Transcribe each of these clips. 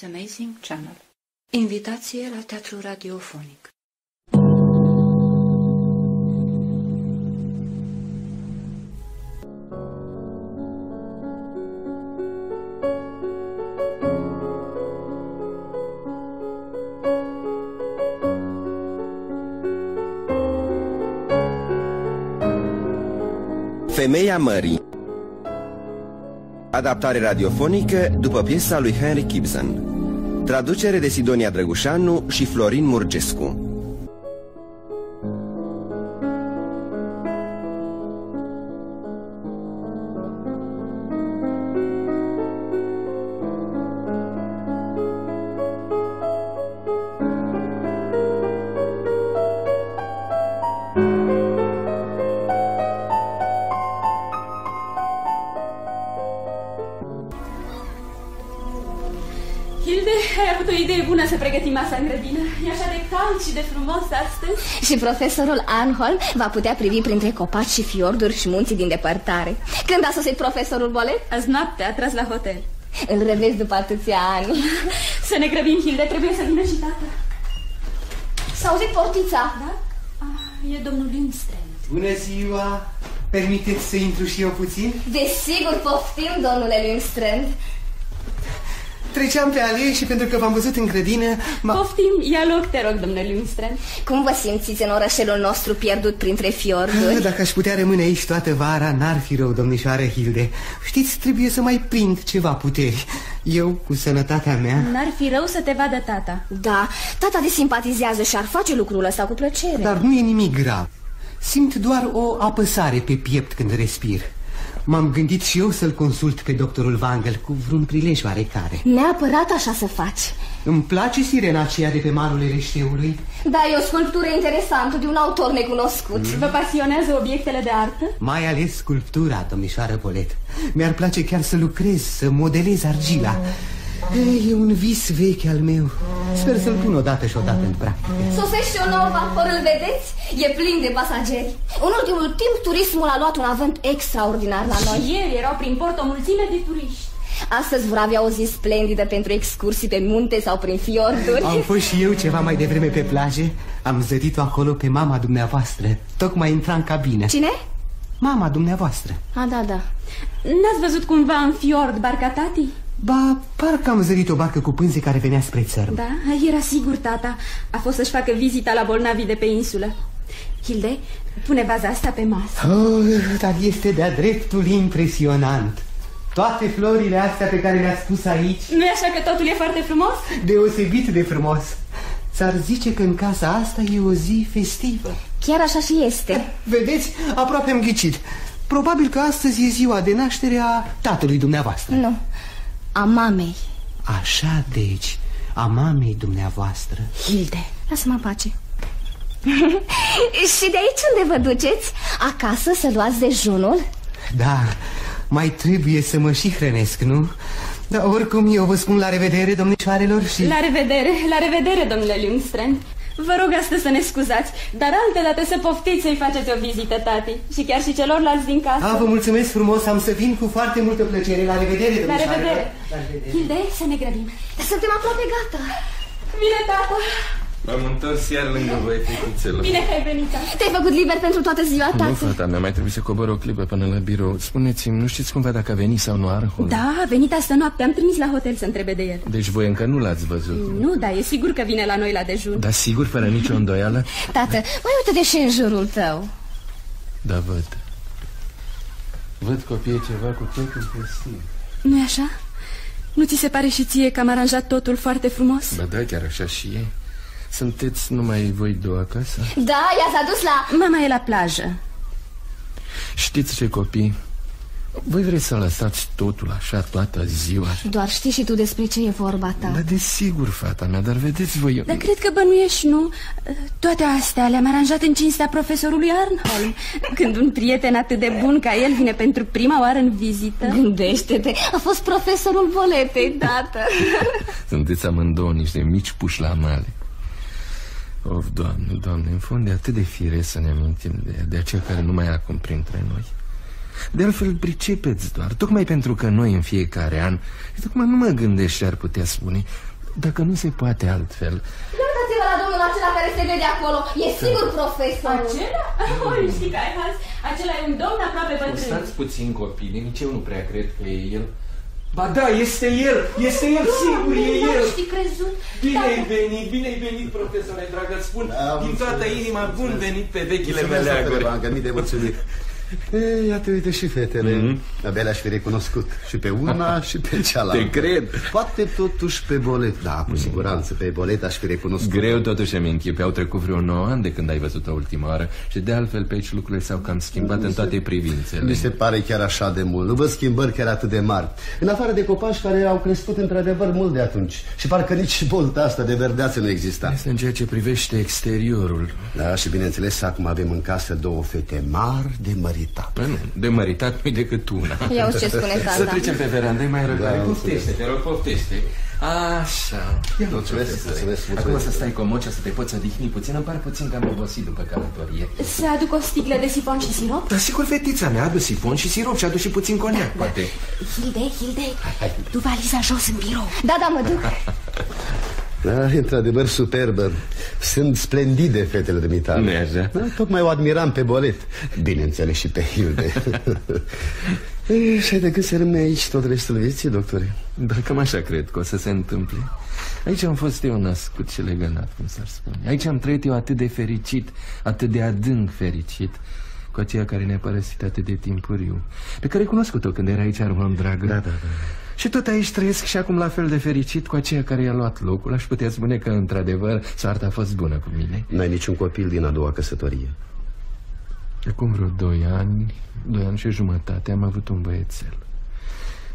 The Amazing Channel. Invitație la teatru radiofonic. Femeia Mării Adaptare radiofonică după piesa lui Henry Gibson. Traducere de Sidonia Drăgușanu și Florin Murgescu Și profesorul Anholm va putea privi printre copaci și fiorduri și munții din depărtare. Când a sosit profesorul Bolet? Azi noapte a tras la hotel. Îl revezi după atâția ani. Să ne grăbim, Hilde, trebuie să vină și tata. S-a auzit portița. Da? Ah, e domnul Lindstrand. Bună ziua! Permiteți să intru și eu puțin? Desigur, poftim, domnule Lindstrand. Treceam pe alee și pentru că v-am văzut în grădină... Poftim, ia loc, te rog, domnule Lindstrand. Cum vă simțiți în orașelul nostru pierdut printre fiorduri? Ah, Dacă aș putea rămâne aici toată vara, n-ar fi rău, domnișoară Hilde. Știți, trebuie să mai prind ceva puteri. Eu, cu sănătatea mea... N-ar fi rău să te vadă tata. Da, tata te simpatizează și ar face lucrul ăsta cu plăcere. Dar nu e nimic grav. Simt doar o apăsare pe piept când respir. M-am gândit și eu să-l consult pe doctorul Wangel cu vreun prilej oarecare. Neapărat așa să faci. Îmi place sirena aceea de pe malul Ereșteului. Da, e o sculptură interesantă de un autor necunoscut. Vă pasionează obiectele de artă? Mai ales sculptura, domnișoară Polet. Mi-ar place chiar să lucrez, să modelez argila. Ei, E un vis vechi al meu. Sper să-l pun odată și odată în practică. Sosește un nou vapor, îl vedeți? E plin de pasageri. În ultimul timp, turismul a luat un avânt extraordinar la noi. Și ieri erau prin port o mulțime de turiști. Astăzi vor avea o zi splendidă pentru excursii pe munte sau prin fiorduri. Am fost și eu ceva mai devreme pe plaje. Am zădit-o acolo pe mama dumneavoastră. Tocmai intra în cabină. Cine? Mama dumneavoastră. A, da, da. N-ați văzut cumva în fiord barca tati? Ba, parcă am zărit o barcă cu pânze care venea spre țărm. Da, era sigur tata. A fost să-și facă vizita la bolnavii de pe insulă. Hilde, pune vaza asta pe masă. Oh, dar este de-a dreptul impresionant. Toate florile astea pe care le-ați spus aici, nu e așa că totul e foarte frumos? deosebit de frumos. S-ar zice că în casa asta e o zi festivă. Chiar așa și este. Vedeți, aproape am ghicit. Probabil că astăzi e ziua de naștere a tatălui dumneavoastră. Nu, a mamei. Așa deci, a mamei dumneavoastră. Hilde, lasă-mă în pace. și de aici unde vă duceți? Acasă să luați dejunul? Da, mai trebuie să mă și hrănesc, nu? Dar oricum eu vă spun la revedere, domnișoarelor, și... La revedere, la revedere, domnule Lundstrand. Vă rog astăzi să ne scuzați, dar alte dată să poftiți să-i faceți o vizită, tati. Și chiar și celorlalți din casă. A, vă mulțumesc frumos, am să vin cu foarte multă plăcere. La revedere, La domnișoarelor. revedere. La revedere. Hilde, să ne grăbim. Suntem aproape gata. Bine, tata. M-am întors iar lângă voi, fetițelor. Bine că ai venit, tata. Te-ai făcut liber pentru toată ziua, Nu, tată? fata mea, mai trebuie să cobor o clipă până la birou. Spuneți-mi, nu știți cumva dacă a venit sau nu Arhol? Da, a venit astă noapte. Am trimis la hotel să întrebe de el. Deci voi încă nu l-ați văzut. Nu, dar e sigur că vine la noi la dejun. Dar sigur, fără nicio îndoială? Tată, mai uite-te și în jurul tău. Da, văd. Văd copii ceva cu totul festiv. nu e așa? Nu ți se pare și ție că am aranjat totul foarte frumos? Ba da, chiar așa și e. Sunteți numai voi două acasă? Da, ea s-a dus la... Mama e la plajă. Știți ce, copii? Voi vreți să lăsați totul așa toată ziua? Doar știi și tu despre ce e vorba ta. Da, desigur, fata mea, dar vedeți voi... Dar cred că bănuiești, nu? Toate astea le-am aranjat în cinstea profesorului Arnholm Când un prieten atât de bun ca el vine pentru prima oară în vizită Gândește-te, a fost profesorul Boletei, tată. Sunteți amândouă niște mici puși la male. Of, doamne, doamne, în fond e atât de firesc să ne amintim de, de aceea care nu mai e acum printre noi. De altfel, pricepeți doar Tocmai pentru că noi în fiecare an Tocmai nu mă gândesc ce ar putea spune Dacă nu se poate altfel. Uitați-vă la domnul acela care se vede acolo. E sigur profesor. Acela? Oh, știi că ai haz Acela e un domn aproape bătrân Stați puțin copii, nici eu nu prea cred că e el Ba da, este el, este el, sigur, e el Știi crezut? Bine ai venit, bine ai venit, profesore, dragă, spun Da, din toată mulțumesc, inima bun mulțumesc. venit pe vechile Mulțumesc, mele doctore aguri. Banca, mii de mulțumiri. E, iată, uite și fetele. Mm-hmm. Abia le-aș fi recunoscut. Și pe una și pe cealaltă. Te cred. Poate totuși pe bolet. Da, cu siguranță, pe bolet aș fi recunoscut. Greu totuși îmi închipe, au trecut vreo 9 ani de când ai văzut-o ultima oară Și de altfel pe aici lucrurile s-au cam schimbat în toate privințele Mi se pare chiar așa de mult. Nu văd schimbări chiar atât de mari. În afară de copaci care au crescut într-adevăr mult de atunci. Și parcă nici bolta asta de verdeață nu exista. Este în ceea ce privește exteriorul Da, și bineînțeles, acum avem în casă două fete mari de măritat. Bă, nu, de măritat nu-i decât una Ia uzi ce spune Să tata trecem pe verandă, mai răbdare Da, Poftește, te rog, poftește Așa Ia, Mulțumesc, profesore. mulțumesc, mulțumesc. Acum să stai comocea, să te poți odihni puțin Îmi pare puțin că am obosit după călătorie Să aduc o sticlă de sifon și sirop? Dar sigur, fetița mea, adu sifon și sirop și adu și puțin coniac, poate Hilde, Hilde, tu valiza jos în birou Da, da, mă duc Da, e într-adevăr superbă. Sunt splendide fetele de mitale. Nu-i așa? Da, tocmai o admiram pe bolet. Bineînțeles și pe Hilde. e, și ai decât să rămâi aici tot restul vieții, doctore? Da, cam așa cred că o să se întâmple Aici am fost eu născut și legănat, cum s-ar spune Aici am trăit eu atât de fericit, atât de adânc fericit Cu aceea care ne-a părăsit atât de timpuriu Pe care ai cunoscut-o când era aici armăm dragă Da, da, da. Și tot aici trăiesc și acum la fel de fericit cu aceea care i-a luat locul Aș putea spune că, într-adevăr, soarta a fost bună cu mine N-ai niciun copil din a doua căsătorie. Acum vreo doi ani, doi ani și jumătate, am avut un băiețel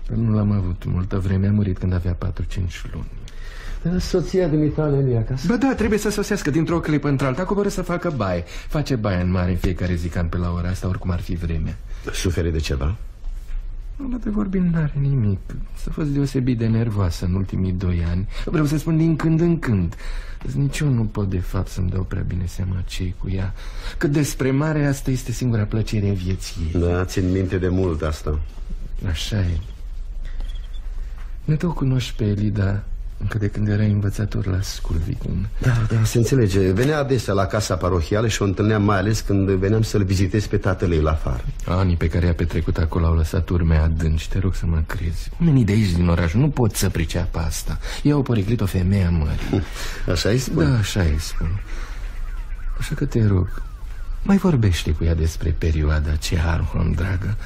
Dar nu l-am avut multă vreme, a murit când avea 4-5 luni Dar soția de mitale nu e acasă? Bă, da, trebuie să sosească dintr-o clipă într-alta A coborât să facă baie Face baie în mare în fiecare zi cam pe la ora asta Oricum ar fi vreme Sufere de ceva? Nu de vorbim n-are nimic. S-a fost deosebit de nervoasă în ultimii doi ani. Vreau să spun din când în când. Nici eu nu pot de fapt să-mi dau prea bine seama ce cu ea. Că despre mare asta este singura plăcere a vieții ei. Da, țin minte de mult asta. Așa e. Ne tot cunoști pe Elida Încă de când era învățător la Sculvicum Da, da, se înțelege. Venea adesea la casa parohială și o întâlneam mai ales când veneam să-l vizitez pe tatăl ei la afară. Anii pe care i-a petrecut acolo au lăsat urme adânci Te rog să mă crezi Oamenii de aici din oraș nu pot să priceapă asta I-au poriclit o femeie a mării Așa îi spun? Da, așa îi spun Așa că te rog Mai vorbește cu ea despre perioada aceea, Arhon, dragă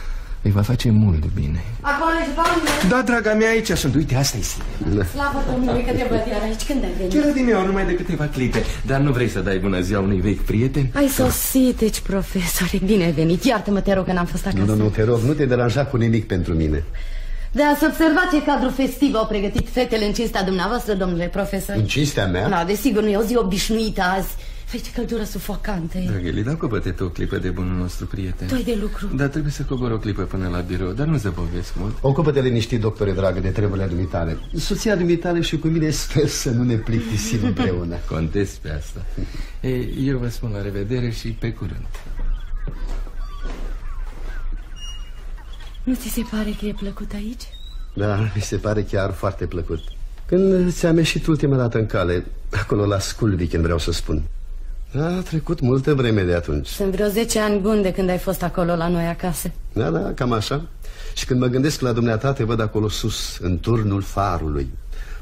Îi va face mult bine. Acolo ești, doamne Da, draga mea, aici sunt. Uite, asta e Silvia Slavă Domnului că te văd iar aici. Când ai venit? Chiar din eu, numai de câteva clipe. Dar nu vrei să dai bună ziua unui vechi prieten? Ai sosit, deci, profesore, bine ai venit. Iartă-mă, te rog, că n-am fost acasă. Nu, nu, nu, te rog, nu te deranja cu nimic pentru mine. De ați observat ce cadru festiv au pregătit fetele în cinstea dumneavoastră, domnule profesor? În cinstea mea? Da, desigur, nu e o zi obișnuită azi Făi, ce căldură sufocantă e Dragă, Eli, dau copăte tu o clipă de bunul nostru prieten Doi de lucru Dar trebuie să cobor o clipă până la birou Dar nu zăbovesc mult Ocupă-te liniștit, doctore dragă, de treburile dumitale. Soția dumitale și cu mine sper să nu ne plictisim împreună. Contez pe asta Ei, Eu vă spun la revedere și pe curând Nu ți se pare că e plăcut aici? Da, mi se pare chiar foarte plăcut. Când ți-am ieșit ultima dată în cale, acolo la Sculvichen vreau să spun. A trecut multă vreme de atunci. Sunt vreo 10 ani buni de când ai fost acolo la noi acasă Da, da, cam așa. Și când mă gândesc la dumneata, te văd acolo sus, în turnul farului.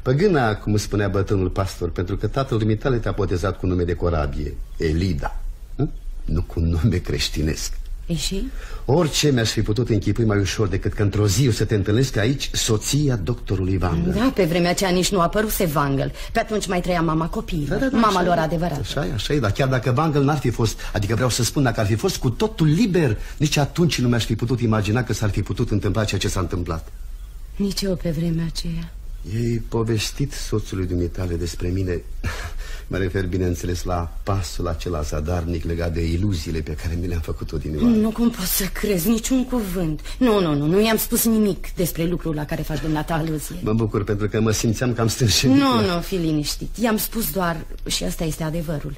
Păgâna, cum îți spunea bătrânul pastor, pentru că tatăl dumitale te-a botezat cu nume de corabie, Elida. Hm? Nu cu nume creștinesc. E și? Orice mi-aș fi putut închipui mai ușor decât că într-o zi o să te întâlnesc aici, soția doctorului Vangel. Da, pe vremea aceea nici nu a apăruse Vangel Pe atunci mai trăia mama copiilor Mama așa lor e. adevărat Așa e, așa e, dar chiar dacă Vangel n-ar fi fost, adică vreau să spun, dacă ar fi fost cu totul liber, nici atunci nu mi-aș fi putut imagina că s-ar fi putut întâmpla ceea ce s-a întâmplat. Nici eu pe vremea aceea Ei povestit soțului dumitale despre mine Mă refer, bineînțeles, la pasul acela zadarnic legat de iluziile pe care mi le-am făcut odinioară. Nu, cum poți să crezi, niciun cuvânt. Nu, nu, nu, nu i-am spus nimic despre lucrul la care faci dumneata aluzie. Mă bucur pentru că mă simțeam cam stânșenit Nu, nu, fi liniștit. I-am spus doar, și asta este adevărul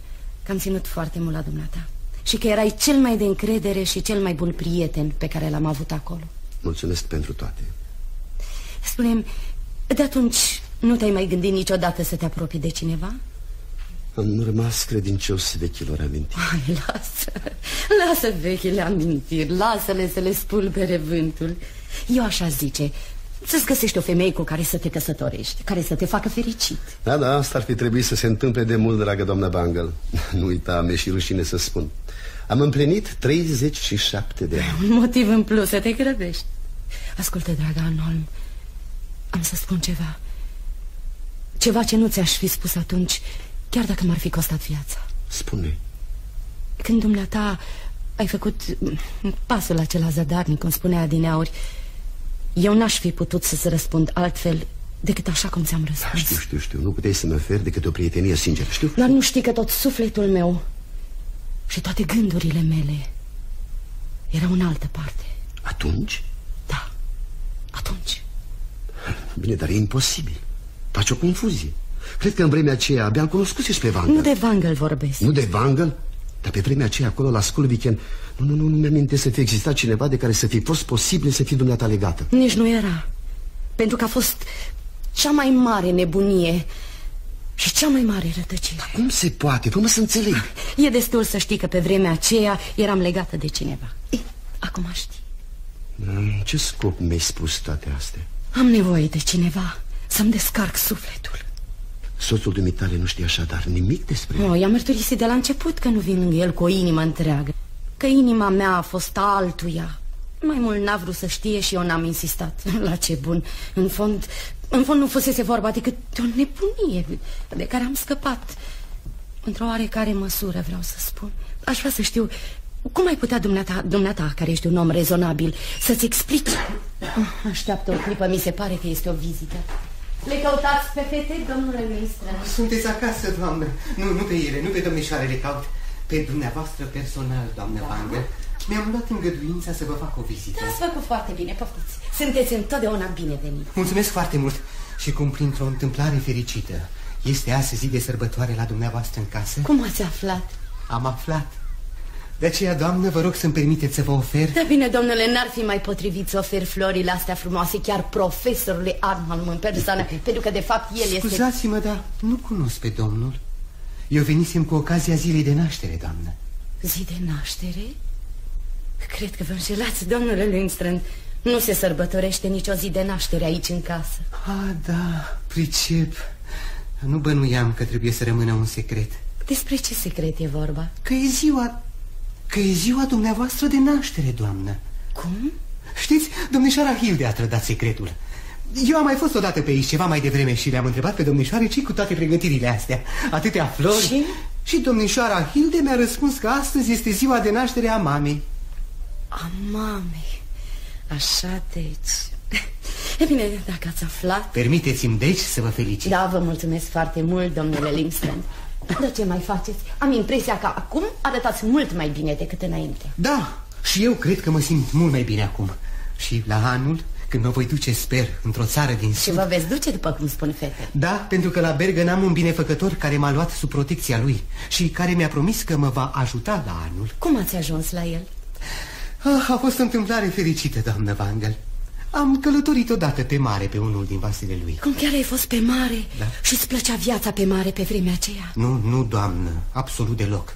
Că am ținut foarte mult la dumneata. Și că erai cel mai de încredere și cel mai bun prieten pe care l-am avut acolo. Mulțumesc pentru toate. spune de atunci nu te-ai mai gândit niciodată să te apropii de cineva? Am rămas credincios vechilor amintiri. Ai, lasă, lasă vechile amintiri, lasă-le să le spulbere vântul. Eu așa zice, să-ți găsești o femeie cu care să te căsătorești, care să te facă fericit. Da, da, asta ar fi trebuit să se întâmple de mult, dragă doamna Bangle. Nu uita, mi-e și rușine să spun. Am împlinit 37 de ani. Un motiv în plus să te grăbești. Ascultă, dragă Anolm, am să spun ceva. Ceva ce nu ți-aș fi spus atunci, chiar dacă m-ar fi costat viața. Spune. Când dumneata ai făcut pasul acela zadarnic, cum spunea Adineauri, eu n-aș fi putut să-ți răspund altfel decât așa cum ți-am răspuns. Da, știu, știu, știu. Nu puteai să-mi oferi decât o prietenie sinceră, știu? Dar nu știi că tot sufletul meu și toate gândurile mele erau în altă parte. Atunci? Da, atunci. Bine, dar e imposibil. Faci o confuzie. Cred că în vremea aceea abia am cunoscut și pe Vangel. Nu de Vangel vorbesc. Nu de Vangel? Dar pe vremea aceea acolo la Sculvichen Nu, nu, nu, nu mi-aminte să fi existat cineva de care să fi fost posibil să fie dumneata legată Nici nu era Pentru că a fost cea mai mare nebunie și cea mai mare rătăcire Dar cum se poate? Cum să înțeleg? E destul să știi că pe vremea aceea eram legată de cineva e, Acum știi În ce scop mi-ai spus toate astea? Am nevoie de cineva să-mi descarc sufletul Soțul dumitale nu știe așadar nimic despre el? Nu, i-am mărturisit de la început că nu vin lângă el cu o inimă întreagă Că inima mea a fost altuia Mai mult n-a vrut să știe și eu n-am insistat La ce bun În fond, în fond nu fusese vorba decât de o nebunie De care am scăpat Într-o oarecare măsură vreau să spun Aș vrea să știu cum ai putea dumneata, dumneata, care ești un om rezonabil, să-ți explici? Așteaptă o clipă, mi se pare că este o vizită. Le căutați pe fete, domnule ministru? Sunteți acasă, doamnă. Nu, nu pe ele, nu pe domnișoare le caut. Pe dumneavoastră personal, doamnă da. Bangă. Mi-am luat îngăduința să vă fac o vizită. Ați făcut foarte bine, poftiți. Sunteți întotdeauna binevenit. Mulțumesc foarte mult. Și cum printr-o întâmplare fericită, este astăzi zi de sărbătoare la dumneavoastră în casă? Cum ați aflat? Am aflat. De aceea, doamnă, vă rog să-mi permiteți să vă ofer... Da, bine, domnule, n-ar fi mai potrivit să ofer florile astea frumoase chiar profesorului Arnholm în persoană, pentru că, de fapt, el este... Scuzați-mă, dar nu cunosc pe domnul. Eu venisem cu ocazia zilei de naștere, doamnă. Zi de naștere? Cred că vă înșelați, domnule Lindstrand. Nu se sărbătorește nicio zi de naștere aici în casă. Ah, da, pricep. Nu bănuiam că trebuie să rămână un secret. Despre ce secret e vorba? Că e ziua Că e ziua dumneavoastră de naștere, doamnă. Cum? Știți, domnișoara Hilde a trădat secretul. Eu am mai fost odată pe aici ceva mai devreme și le-am întrebat pe domnișoare ce cu toate pregătirile astea. Atâtea flori. Și? Și domnișoara Hilde mi-a răspuns că astăzi este ziua de naștere a mamei. A mamei. Așa deci. E bine, dacă ați aflat. Permiteți-mi deci să vă felicit. Da, vă mulțumesc foarte mult, domnule Limstrand dar ce mai faceți? Am impresia că acum arătați mult mai bine decât înainte. Da, și eu cred că mă simt mult mai bine acum. Și la anul, când mă voi duce, sper, într-o țară din sud. Și vă veți duce, după cum spun fete Da, pentru că la Bergen am un binefăcător care m-a luat sub protecția lui Și care mi-a promis că mă va ajuta la anul. Cum ați ajuns la el? Ah, a fost o întâmplare fericită, doamnă Vangel am călătorit odată pe mare pe unul din vasele lui Cum chiar ai fost pe mare? Da. Și îți plăcea viața pe mare pe vremea aceea? Nu, nu, doamnă, absolut deloc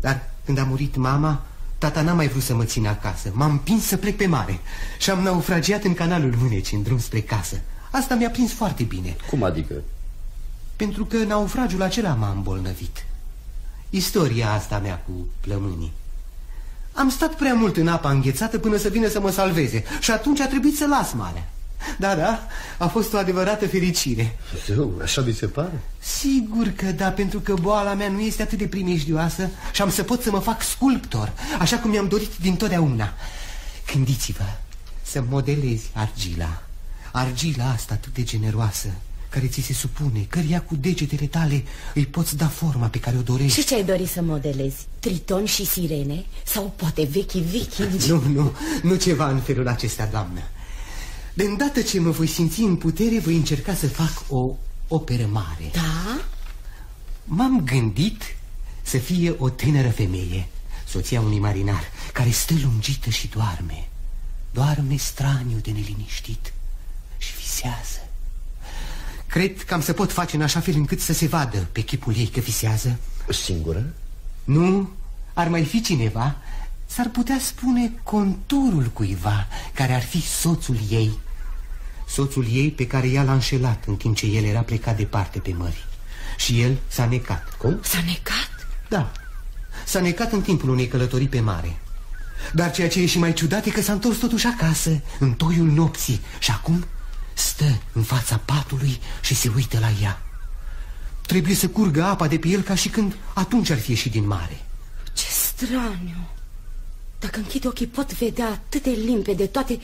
Dar când a murit mama, tata n-a mai vrut să mă țină acasă M-am împins să plec pe mare Și am naufragiat în canalul Mâneci, în drum spre casă Asta mi-a prins foarte bine Cum adică? Pentru că naufragiul acela m-a îmbolnăvit Istoria asta mea cu plămânii am stat prea mult în apa înghețată până să vină să mă salveze. Și atunci a trebuit să las marea. Da, da, a fost o adevărată fericire. Eu, așa mi se pare? Sigur că da, pentru că boala mea nu este atât de primejdioasă Și am să pot să mă fac sculptor Așa cum mi-am dorit din totdeauna Gândiți-vă să modelezi argila. Argila asta atât de generoasă care ți se supune, căreia cu degetele tale îi poți da forma pe care o dorești. Și ce ai dori să modelezi? Triton și sirene? Sau poate vechi vikingi? Nu, nu, nu ceva în felul acesta, doamnă. De îndată ce mă voi simți în putere, voi încerca să fac o operă mare. Da? M-am gândit să fie o tânără femeie, Soția unui marinar Care stă lungită și doarme Doarme straniu de neliniștit Și visează Cred că am să pot face în așa fel încât să se vadă Pe chipul ei că visează. Singură? Nu, ar mai fi cineva? S-ar putea spune conturul cuiva Care ar fi soțul ei. Soțul ei pe care ea l-a înșelat În timp ce el era plecat departe pe mări. Și el s-a necat. Cum? S-a necat? Da, s-a necat în timpul unei călătorii pe mare. Dar ceea ce e și mai ciudat e că s-a întors totuși acasă În toiul nopții. Și acum stă în fața patului și se uită la ea Trebuie să curgă apa de pe el ca și când atunci ar fi ieșit din mare Ce straniu Dacă închid ochii pot vedea atât de limpede toate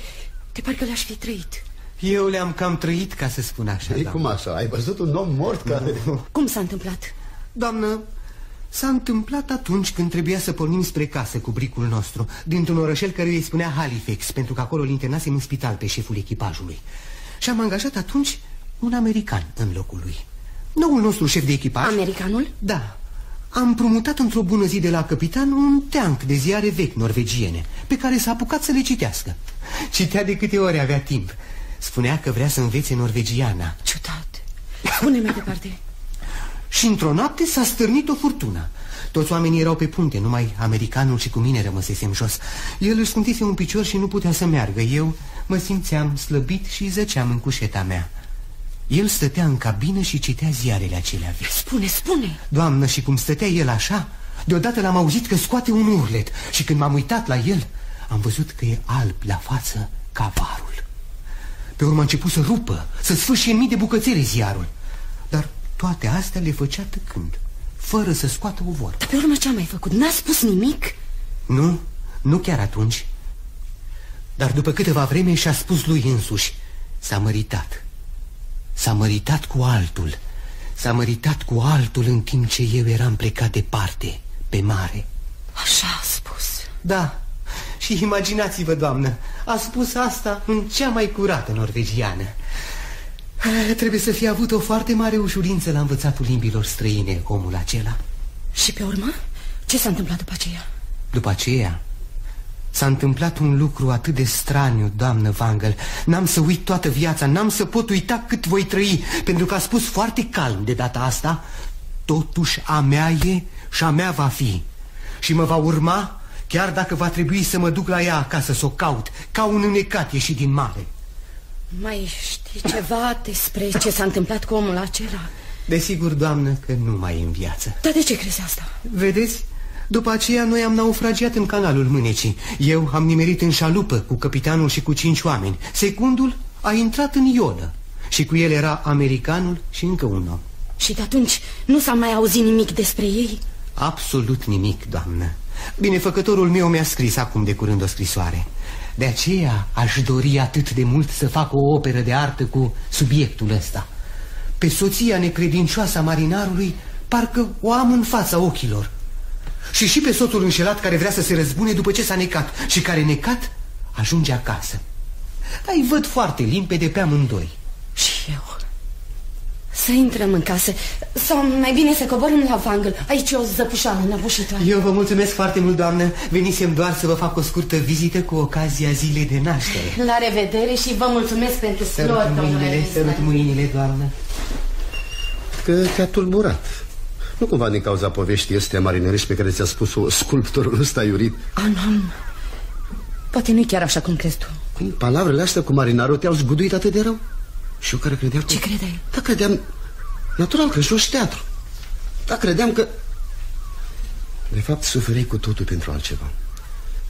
De parcă le-aș fi trăit Eu le-am cam trăit ca să spun așa Ei, doamnă. cum așa? Ai văzut un om mort care... Cum s-a întâmplat? Doamnă, s-a întâmplat atunci când trebuia să pornim spre casă cu bricul nostru Dintr-un orășel care îi spunea Halifax Pentru că acolo îl internasem în spital pe șeful echipajului Și am angajat atunci un american în locul lui. Noul nostru șef de echipaj Americanul? Da. Am promutat într-o bună zi de la capitan un teanc de ziare vechi norvegiene Pe care s-a apucat să le citească. Citea de câte ori avea timp. Spunea că vrea să învețe norvegiana. Ciudat. Spune mai departe. Și într-o noapte s-a stârnit o furtună. Toți oamenii erau pe punte, numai americanul și cu mine rămăsesem jos. El își scuntise un picior și nu putea să meargă. Eu mă simțeam slăbit și zăceam în cușeta mea. El stătea în cabină și citea ziarele acelea vechi. Spune, spune! Doamnă, și cum stătea el așa Deodată l-am auzit că scoate un urlet. Și când m-am uitat la el Am văzut că e alb la față ca varul. Pe urmă a început să rupă Să sfârșie în mii de bucățele ziarul. Dar toate astea le făcea tăcând Fără să scoată o vorbă Dar pe urmă ce-a mai făcut? N-a spus nimic? Nu, nu chiar atunci Dar după câteva vreme și-a spus lui însuși S-a măritat. S-a măritat cu altul. S-a măritat cu altul în timp ce eu eram plecat departe, pe mare. Așa a spus. Da, și imaginați-vă, doamnă A spus asta în cea mai curată norvegiană. Ah, Trebuie să fie avut o foarte mare ușurință la învățatul limbilor străine, omul acela. Și pe urmă? Ce s-a întâmplat după aceea? După aceea S-a întâmplat un lucru atât de straniu, doamnă Vangel N-am să uit toată viața, n-am să pot uita cât voi trăi Pentru că a spus foarte calm de data asta Totuși a mea e și a mea va fi Și mă va urma chiar dacă va trebui să mă duc la ea acasă să o caut Ca un înecat ieșit din mare Mai știi ceva despre ce s-a întâmplat cu omul acela? Desigur, doamnă, că nu mai e în viață Dar de ce crezi asta? Vedeți? După aceea noi am naufragiat în canalul Mânecii. Eu am nimerit în șalupă cu capitanul și cu cinci oameni. Secundul a intrat în iolă Și cu el era americanul și încă un om. Și de atunci nu s-a mai auzit nimic despre ei? Absolut nimic, doamnă. Binefăcătorul meu mi-a scris acum de curând o scrisoare. De aceea aș dori atât de mult să fac o operă de artă cu subiectul ăsta. Pe soția necredincioasă a marinarului Parcă o am în fața ochilor Și și pe soțul înșelat care vrea să se răzbune după ce s-a necat Și care necat ajunge acasă. Ai văd foarte limpede pe amândoi. Și eu. Să intrăm în casă. Sau mai bine să coborâm la vangăl Aici e o zăpușoară înăbușitoare. Eu vă mulțumesc foarte mult, doamnă. Venisem doar să vă fac o scurtă vizită cu ocazia zilei de naștere. La revedere și vă mulțumesc pentru Sărut flori, domnule mâinile, sărut Winston. mâinile, doamnă. Că te-a tulburat Nu cumva din cauza poveștii astea marineriști pe care ți-a spus-o sculptorul ăsta iurit An, an. Poate nu-i chiar așa cum crezi tu Cum palavrele astea cu marinarul te-au zguduit atât de rău? Și eu care credeam că... Ce credeai? Da, credeam... Natural că joci teatru Da, credeam că... De fapt, suferei cu totul pentru altceva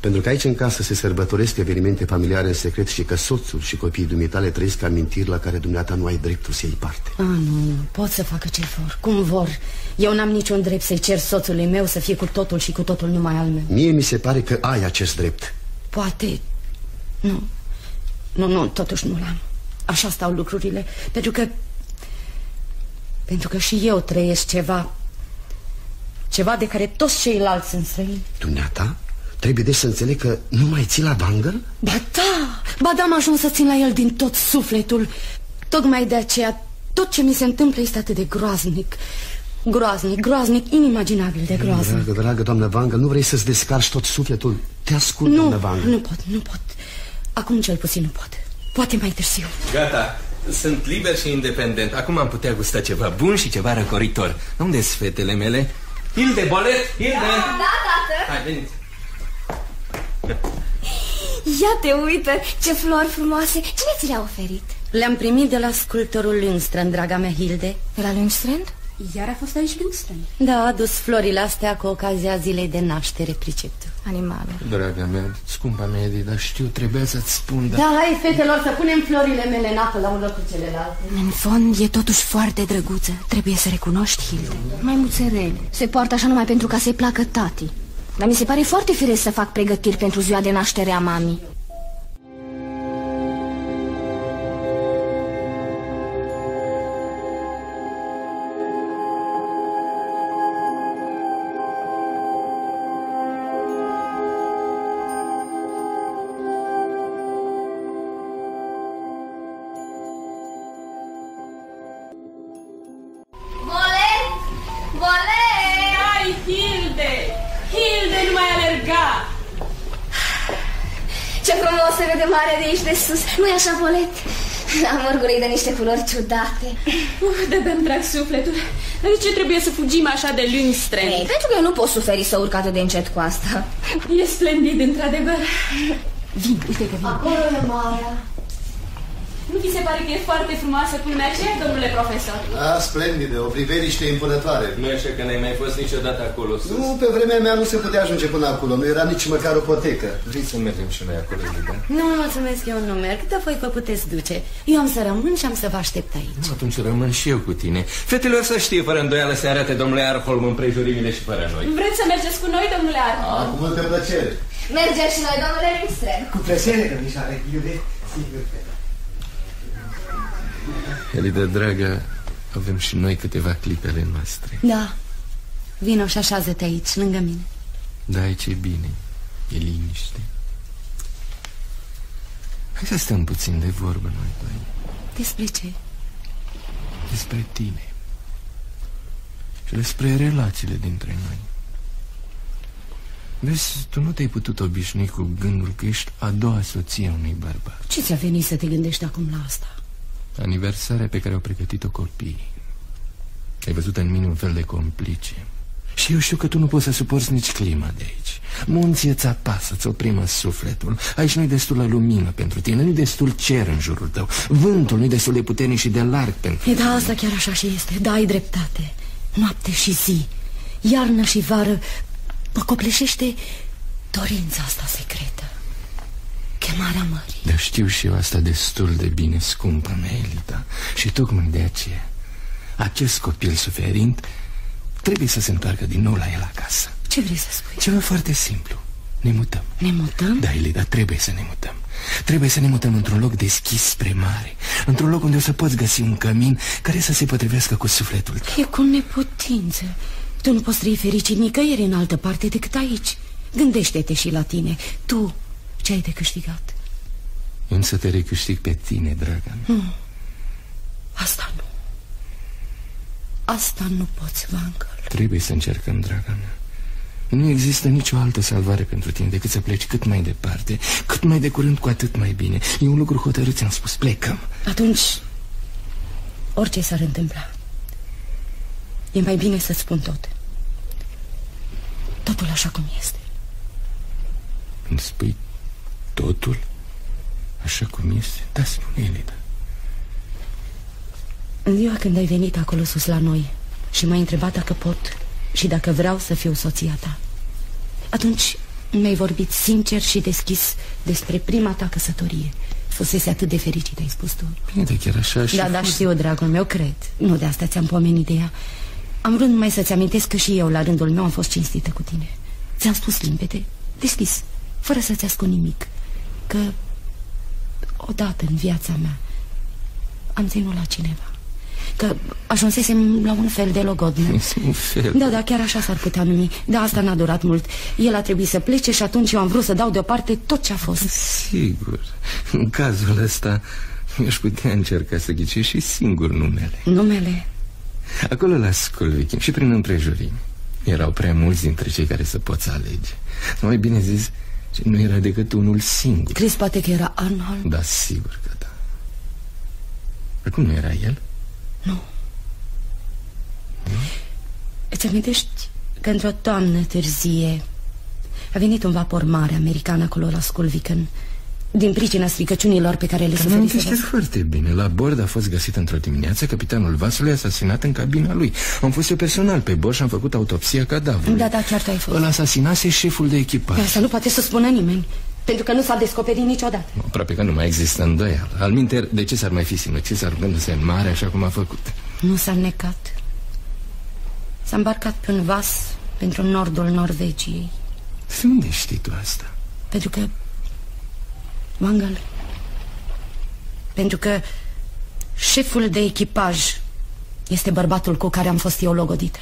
Pentru că aici în casă se sărbătoresc evenimente familiare în secret Și că soțul și copiii dumitale trăiesc amintiri la care dumneata nu ai dreptul să iei parte. A, nu, pot să facă ce vor, cum vor? Eu n-am niciun drept să-i cer soțului meu să fie cu totul și cu totul numai al meu. Mie mi se pare că ai acest drept. Poate... Nu, nu, nu, totuși nu l-am. Așa stau lucrurile. Pentru că... Pentru că și eu trăiesc ceva Ceva de care toți ceilalți sunt străini. Dumneata? Trebuie deci să înțeleg că nu mai ții la bangăl? Ba da, ba da, am ajuns să țin la el din tot sufletul. Tocmai de aceea Tot ce mi se întâmplă este atât de groaznic. Groaznic, groaznic, inimaginabil de groaznic. Dragă, dragă doamnă Vangă, nu vrei să-ți descarci tot sufletul? Te ascult, Nu, doamnă Vangă nu pot, nu pot. Acum cel puțin nu pot. Poate mai târziu. Gata, sunt liber și independent. Acum am putea gusta ceva bun și ceva răcoritor. Unde sunt fetele mele? Hilde, bolet, Hilde! Da, tată. Hai, veniți Ia te uită, ce flori frumoase Cine ți le-a oferit? Le-am primit de la sculptorul Lundstrand, draga mea Hilde De la Lundstrand? Iar a fost aici Lundstrand. Da, a adus florile astea cu ocazia zilei de naștere, priceptul Animale Draga mea, scumpa mea, Edi, dar știu, trebuia să-ți spun dar... Da, hai, fetelor, să punem florile mele în apă la un loc cu celelalte În fond e totuși foarte drăguță. Trebuie să recunoști, Hilde. Mai muțărele Se poartă așa numai pentru ca să-i placă tati Dar mi se pare foarte firesc să fac pregătiri pentru ziua de naștere a mamii frumos se vede marea de aici de sus Nu-i așa, Volet? Amărgului de niște culori ciudate Uh, de bem drag sufletul. Dar de ce trebuie să fugim așa de Lundstrand? Ei, pentru că eu nu pot suferi să urc atât de încet cu asta E splendid, într-adevăr. Vin, uite că vin. Acolo e marea Nu vi se pare că e foarte frumoasă. Culmea aceea, domnule profesor? Da, splendide, o priveliște impunătoare Nu e așa că n-ai mai fost niciodată acolo sus? Nu, pe vremea mea nu se putea ajunge până acolo. Nu era nici măcar o potecă. Vrei să mergem și noi acolo, Hilda? Nu, mulțumesc, eu nu merg, dar voi vă puteți duce. Eu am să rămân și am să vă aștept aici. Atunci rămân și eu cu tine. Fetelor să știe, fără îndoială, să arate domnule Arholm împrejurimile și fără noi. Vreți să mergeți cu noi, domnule Arno? A, cu multă plăcere. Mergem și noi, domnule Lindström Cu plăcere, domnișoare Ghiude Sigur că da. Elida, dragă, avem și noi câteva clipele noastre. Da, vino și așează-te aici, lângă mine. Da, aici e bine, e liniște. Hai să stăm puțin de vorbă noi doi. Despre ce? Despre tine. Și despre relațiile dintre noi. Vezi, tu nu te-ai putut obișnui cu gândul că ești a doua soție a unui bărbat. Ce ți-a venit să te gândești acum la asta? Aniversarea pe care au pregătit-o copiii. Ai văzut în mine un fel de complice. Și eu știu că tu nu poți să suporți nici clima de aici. Munții îți apasă, îți oprimă sufletul. Aici nu-i destulă lumină pentru tine Nu-i destul cer în jurul tău. Vântul nu-i destul de puternic și de larg pentru E da, asta chiar așa și este, da, ai dreptate. Noapte și zi, iarnă și vară Mă copleșește dorința asta secretă Chemarea mării Dar știu și eu asta destul de bine, scumpă mea, Elita. Și tocmai de aceea Acest copil suferind Trebuie să se întoarcă din nou la el acasă. Ce vrei să spui? Ceva foarte simplu. Ne mutăm. Ne mutăm? Da, Elida, trebuie să ne mutăm. Trebuie să ne mutăm într-un loc deschis spre mare. Într-un loc unde o să poți găsi un cămin Care să se potrivească cu sufletul tău. E cu neputință. Tu nu poți trăi fericit nicăieri în altă parte decât aici. Gândește-te și la tine. Tu, ce ai de câștigat? Eu să te recâștig pe tine, draga mea. Asta nu. Asta nu poți, Vangel Trebuie să încercăm, draga mea. Nu există nicio altă salvare pentru tine Decât să pleci cât mai departe Cât mai de curând, cu atât mai bine. E un lucru hotărât, ți-am spus, plecăm. Atunci, orice s-ar întâmpla E mai bine să spun tot. Totul așa cum este. Îmi spui totul Așa cum este? Da, spune, Elida În ziua când ai venit acolo sus la noi Și m-ai întrebat dacă pot Și dacă vreau să fiu soția ta Atunci mi-ai vorbit sincer și deschis Despre prima ta căsătorie. Fusese atât de fericit, ai spus tu. Bine, de chiar așa și Da, da, știu, dragul meu, cred. Nu de asta ți-am pomenit de ea. Am vrut numai să-ți amintesc că și eu, la rândul meu, am fost cinstită cu tine. Ți-am spus limpede, deschis, fără să-ți ascund nimic Că odată în viața mea am ținut la cineva. Că ajunsesem la un fel de logodnă. Un fel. Da, da, chiar așa s-ar putea numi. Da, asta n-a durat mult. El a trebuit să plece și atunci eu am vrut să dau deoparte tot ce a fost. Sigur. În cazul ăsta Mi-aș putea încerca să ghicesc și singur numele. Numele? Acolo la Sculvichim și prin împrejurimi Erau prea mulți dintre cei care să poți alege. Mai bine zis, nu era decât unul singur Crezi poate că era Arnold? Da, sigur că da Dar cum nu era el? Nu, nu? Îți amintești că într-o toamnă târzie A venit un vapor mare american acolo la Sculvican din pricina stricăciunilor pe care le suferise foarte bine. La bord a fost găsit într-o dimineață Capitanul vasului asasinat în cabina lui. Am fost eu personal pe bord și am făcut autopsia cadavrului. Da, da, chiar tu ai fost. Îl asasinase șeful de echipaj. Asta nu poate să spună nimeni pentru că nu s-a descoperit niciodată. Aproape că nu mai există îndoială. Alminter, de ce s-ar mai fi sinucis arunându-se în mare așa cum a făcut? Nu s-a necat. S-a îmbarcat pe un vas pentru nordul Norvegiei. De unde știi tu asta? Pentru că Mangal Pentru că șeful de echipaj este bărbatul cu care am fost eu logodită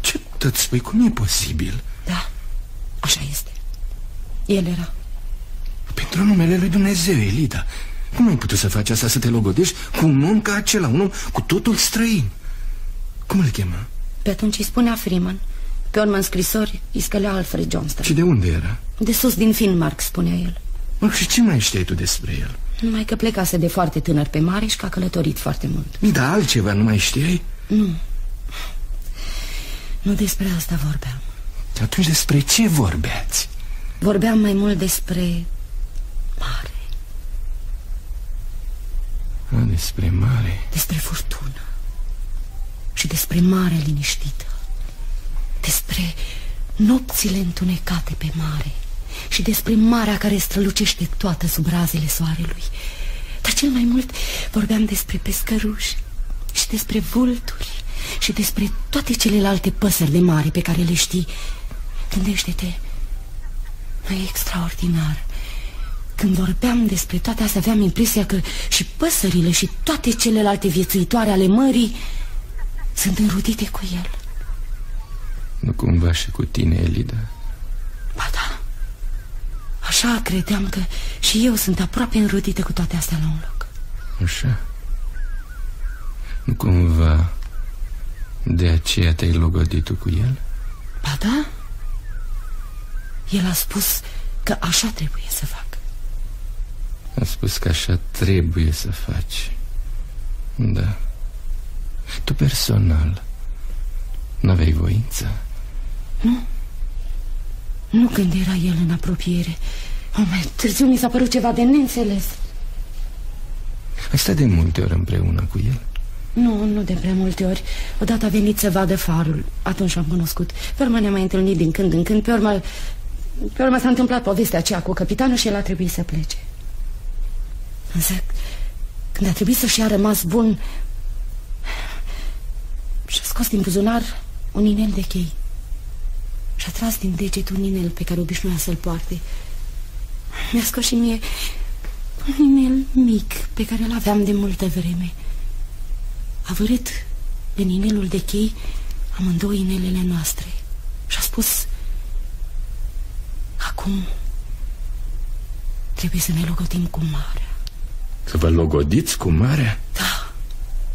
Ce tot spui? Cum e posibil? Da, așa este El era Pentru numele lui Dumnezeu, Elida Cum ai putut să faci asta, să te logodești cu un om ca acela, un om cu totul străin? Cum îl chema? Pe atunci îi spunea Freeman Pe urmă în scrisori îi scălea Alfred Johnston Și de unde era? De sus din Finnmark, spunea el Mă, și ce mai știi tu despre el? Numai că plecase de foarte tânăr pe mare și că a călătorit foarte mult. Da, altceva nu mai știai? Nu. Nu despre asta vorbeam. Atunci despre ce vorbeați? Vorbeam mai mult despre mare. A, despre mare. Despre furtună. Și despre mare liniștită. Despre nopțile întunecate pe mare și despre marea care strălucește toată sub razele soarelui. Dar cel mai mult vorbeam despre pescăruși și despre vulturi și despre toate celelalte păsări de mare pe care le știi. Gândește-te, mai extraordinar. Când vorbeam despre toate astea, aveam impresia că și păsările și toate celelalte viețuitoare ale mării sunt înrudite cu el. Nu cumva și cu tine, Elida? Ba da. Așa credeam că și eu sunt aproape înrudită cu toate astea la un loc Așa? Nu cumva de aceea te-ai logodit cu el? Ba da El a spus că așa trebuie să fac A spus că așa trebuie să faci Da Tu personal N-aveai voință? Nu nu când era el în apropiere. Oh, mai târziu mi s-a părut ceva de neînțeles. Ai stat de multe ori împreună cu el? Nu, nu de prea multe ori. Odată a venit să vadă farul. Atunci am cunoscut. Pe urmă ne-am mai întâlnit din când în când. Pe urmă, pe urmă s-a întâmplat povestea aceea cu capitanul Și el a trebuit să plece. Însă când a trebuit să-și a rămas bun Și-a scos din buzunar un inel de chei și-a tras din deget un inel pe care obișnuia să-l poarte. Mi-a scos și mie un inel mic pe care îl aveam de multă vreme. A vărât în inelul de chei amândouă inelele noastre. Și a spus Acum trebuie să ne logodim cu marea. Să vă logodiți cu marea? Da,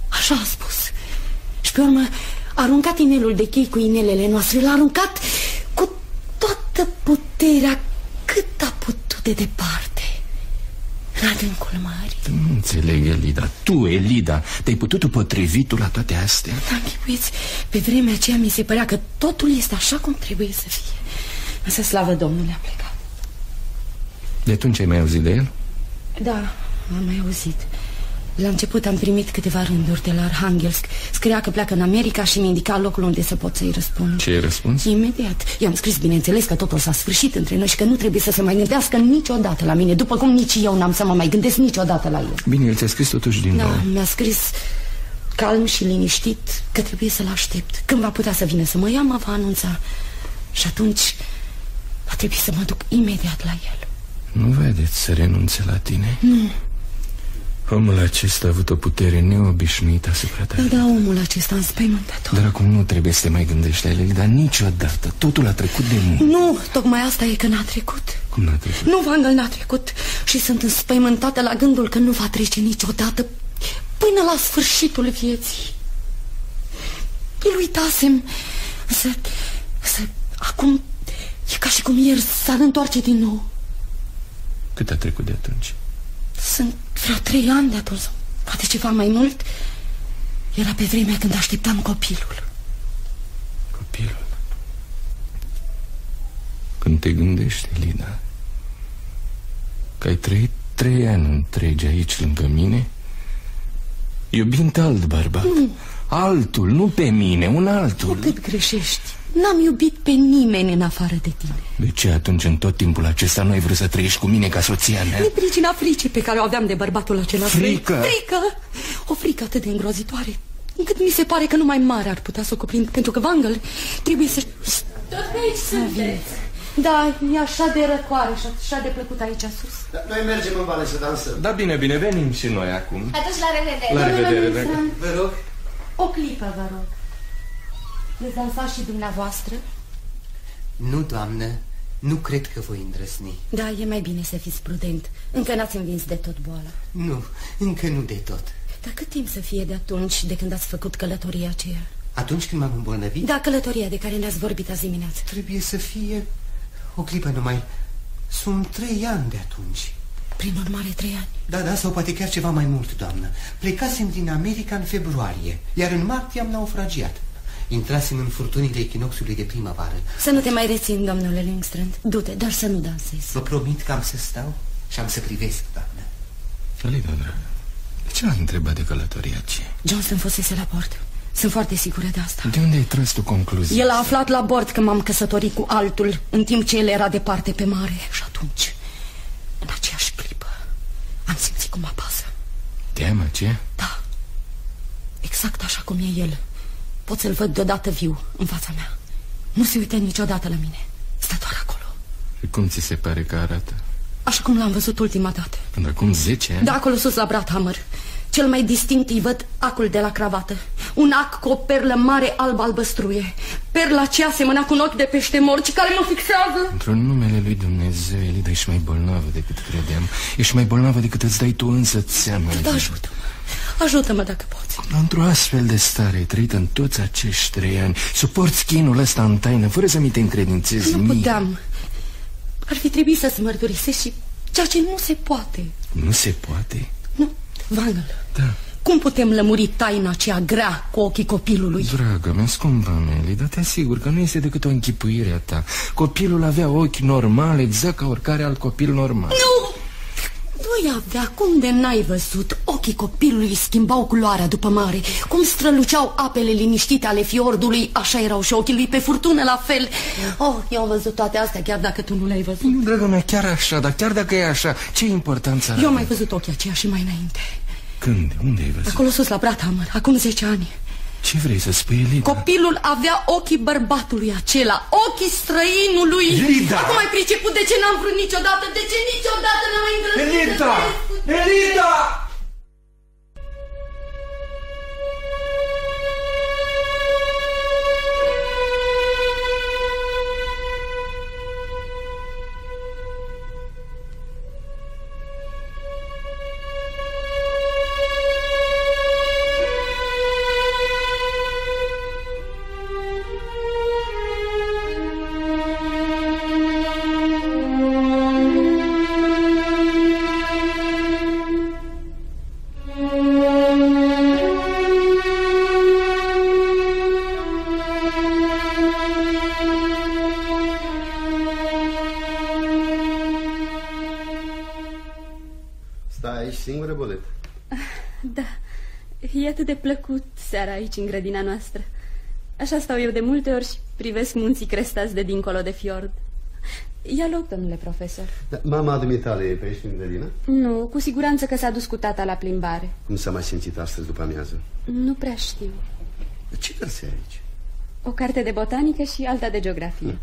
așa a spus. Și pe urmă a aruncat inelul de chei cu inelele noastre L-a aruncat toată puterea cât a putut de departe în adâncul mării. Nu înțeleg, Elida. Tu, Elida, te-ai putut potrivi tu la toate astea? Da, închipuiți, pe vremea aceea mi se părea că totul este așa cum trebuie să fie. Însă, slavă Domnului, a plecat. De atunci ai mai auzit de el? Da, am mai auzit. La început am primit câteva rânduri de la Arhanghelsk. Scria că pleacă în America și mi indica locul unde să pot să-i răspund. Ce ai răspuns? Imediat. I-am scris, bineînțeles, că totul s-a sfârșit între noi Și că nu trebuie să se mai gândească niciodată la mine. După cum nici eu n-am să mă mai gândesc niciodată la el. Bine, el ți-a scris totuși din da, nou. mi-a scris calm și liniștit Că trebuie să-l aștept. Când va putea să vină să mă ia, mă va anunța. Și atunci va trebui să mă duc imediat la el. Nu vedeți să renunțe la tine? Nu Omul acesta a avut o putere neobișnuită asupra ta Da, da, omul acesta a înspăimântat Dar acum nu trebuie să te mai gândești la el Dar niciodată, totul a trecut de mult Nu, tocmai asta e că n-a trecut Cum n-a trecut? Nu, Vangel, n-a trecut Și sunt înspăimântată la gândul că nu va trece niciodată Până la sfârșitul vieții Îl uitasem. Să, să, acum e ca și cum ieri s-ar întoarce din nou. Cât a trecut de atunci? Sunt vreo trei ani de atunci, poate ceva mai mult. Era pe vremea când așteptam copilul. Copilul? Când te gândești, Lina, că ai trăit trei ani întregi aici lângă mine, iubind alt bărbat. Mm. Altul, nu pe mine, un altul. Nu cât greșești. N-am iubit pe nimeni în afară de tine. De ce atunci în tot timpul acesta nu ai vrut să trăiești cu mine ca soția mea? De pricina fricii pe care o aveam de bărbatul acela. Frică? Frică! O frică atât de îngrozitoare, încât mi se pare că numai mare ar putea să o cuprind, pentru că Vangel trebuie să... Tot pe aici sunteți. Da, e așa de răcoare și așa de plăcut aici sus. Da, noi mergem în vale să dansăm. Da, bine, bine, venim și noi acum. Atunci la revedere. La revedere, dacă... Vă rog. O clipă, vă rog. Veți dansa și dumneavoastră? Nu, doamnă, nu cred că voi îndrăsni. Da, e mai bine să fiți prudent. Încă n-ați învins de tot boala. Nu, încă nu de tot. Dar cât timp să fie de atunci, de când ați făcut călătoria aceea? Atunci când m-am îmbolnăvit? Da, călătoria de care ne-ați vorbit azi dimineață. Trebuie să fie o clipă numai. Sunt trei ani de atunci. Prin urmare, trei ani. Da, da, sau poate chiar ceva mai mult, doamnă. Plecasem din America în februarie, iar în martie am naufragiat. Intrasem în furtunile echinoxului de primăvară. Să nu te mai rețin, domnule Lindstrand. Du-te, dar să nu dansezi. Vă promit că am să stau și am să privesc, doamnă. Alida, dragă, de ce l-ai întrebat de călătoria aceea? Johnston fusese la port. Sunt foarte sigură de asta. De unde ai tras tu concluzia? El a aflat la bord că m-am căsătorit cu altul, în timp ce el era departe pe mare. Și atunci, în aceeași clipă, am simțit cum apasă. Teamă, ce? Da, exact așa cum e el. Pot să-l văd deodată viu în fața mea. Nu se uită niciodată la mine. Stă doar acolo. Și cum ți se pare că arată? Așa cum l-am văzut ultima dată. Când acum 10 ani? Da, acolo sus la Brathammer. Cel mai distinct îi văd acul de la cravată. Un ac cu o perlă mare alb-albăstruie. Perla aceea semăna cu un ochi de pește morci care mă fixează. Într-un numele lui Dumnezeu, Elida, ești mai bolnavă decât credeam. Ești mai bolnavă decât îți dai tu însă seama. Da, ajută-mă. Ajută-mă dacă poți. Într-o astfel de stare ai trăit în toți acești trei ani. Suporți chinul ăsta în taină, fără să mi te încredințezi Nu mie. puteam. Ar fi trebuit să-ți mărturisesc și ceea ce nu se poate. Nu se poate. Nu, Vangel. Da. Cum putem lămuri taina aceea grea cu ochii copilului? Dragă mea, scumpă mea, Elida, te asigur că nu este decât o închipuire a ta. Copilul avea ochi normali, exact ca oricare alt copil normal. Nu! Nu-i avea, cum de n-ai văzut? Ochii copilului schimbau culoarea după mare Cum străluceau apele liniștite ale fiordului Așa erau și ochii lui pe furtună la fel Oh, eu am văzut toate astea, chiar dacă tu nu le-ai văzut Nu, dragă mea, chiar așa, dar chiar dacă e așa, ce importanță are? Eu am mai văzut ochii aceia și mai înainte Când? Unde ai văzut? Acolo sus la Brathammer, acum 10 ani Ce vrei să spui, Elida? Copilul avea ochii bărbatului acela Ochii străinului Elida! Acum ai priceput de ce n-am vrut niciodată De ce niciodată n-am mai îndrăznit Elida! Elida! De plăcut seara aici în grădina noastră. Așa stau eu de multe ori și privesc munții crestați de dincolo de fiord. Ia loc, domnule profesor. Da, mama dumitale e pe aici în grădină? Nu, cu siguranță că s-a dus cu tata la plimbare. Cum s-a mai simțit astăzi după amiază? Nu prea știu. Ce cărți ai aici? O carte de botanică și alta de geografie.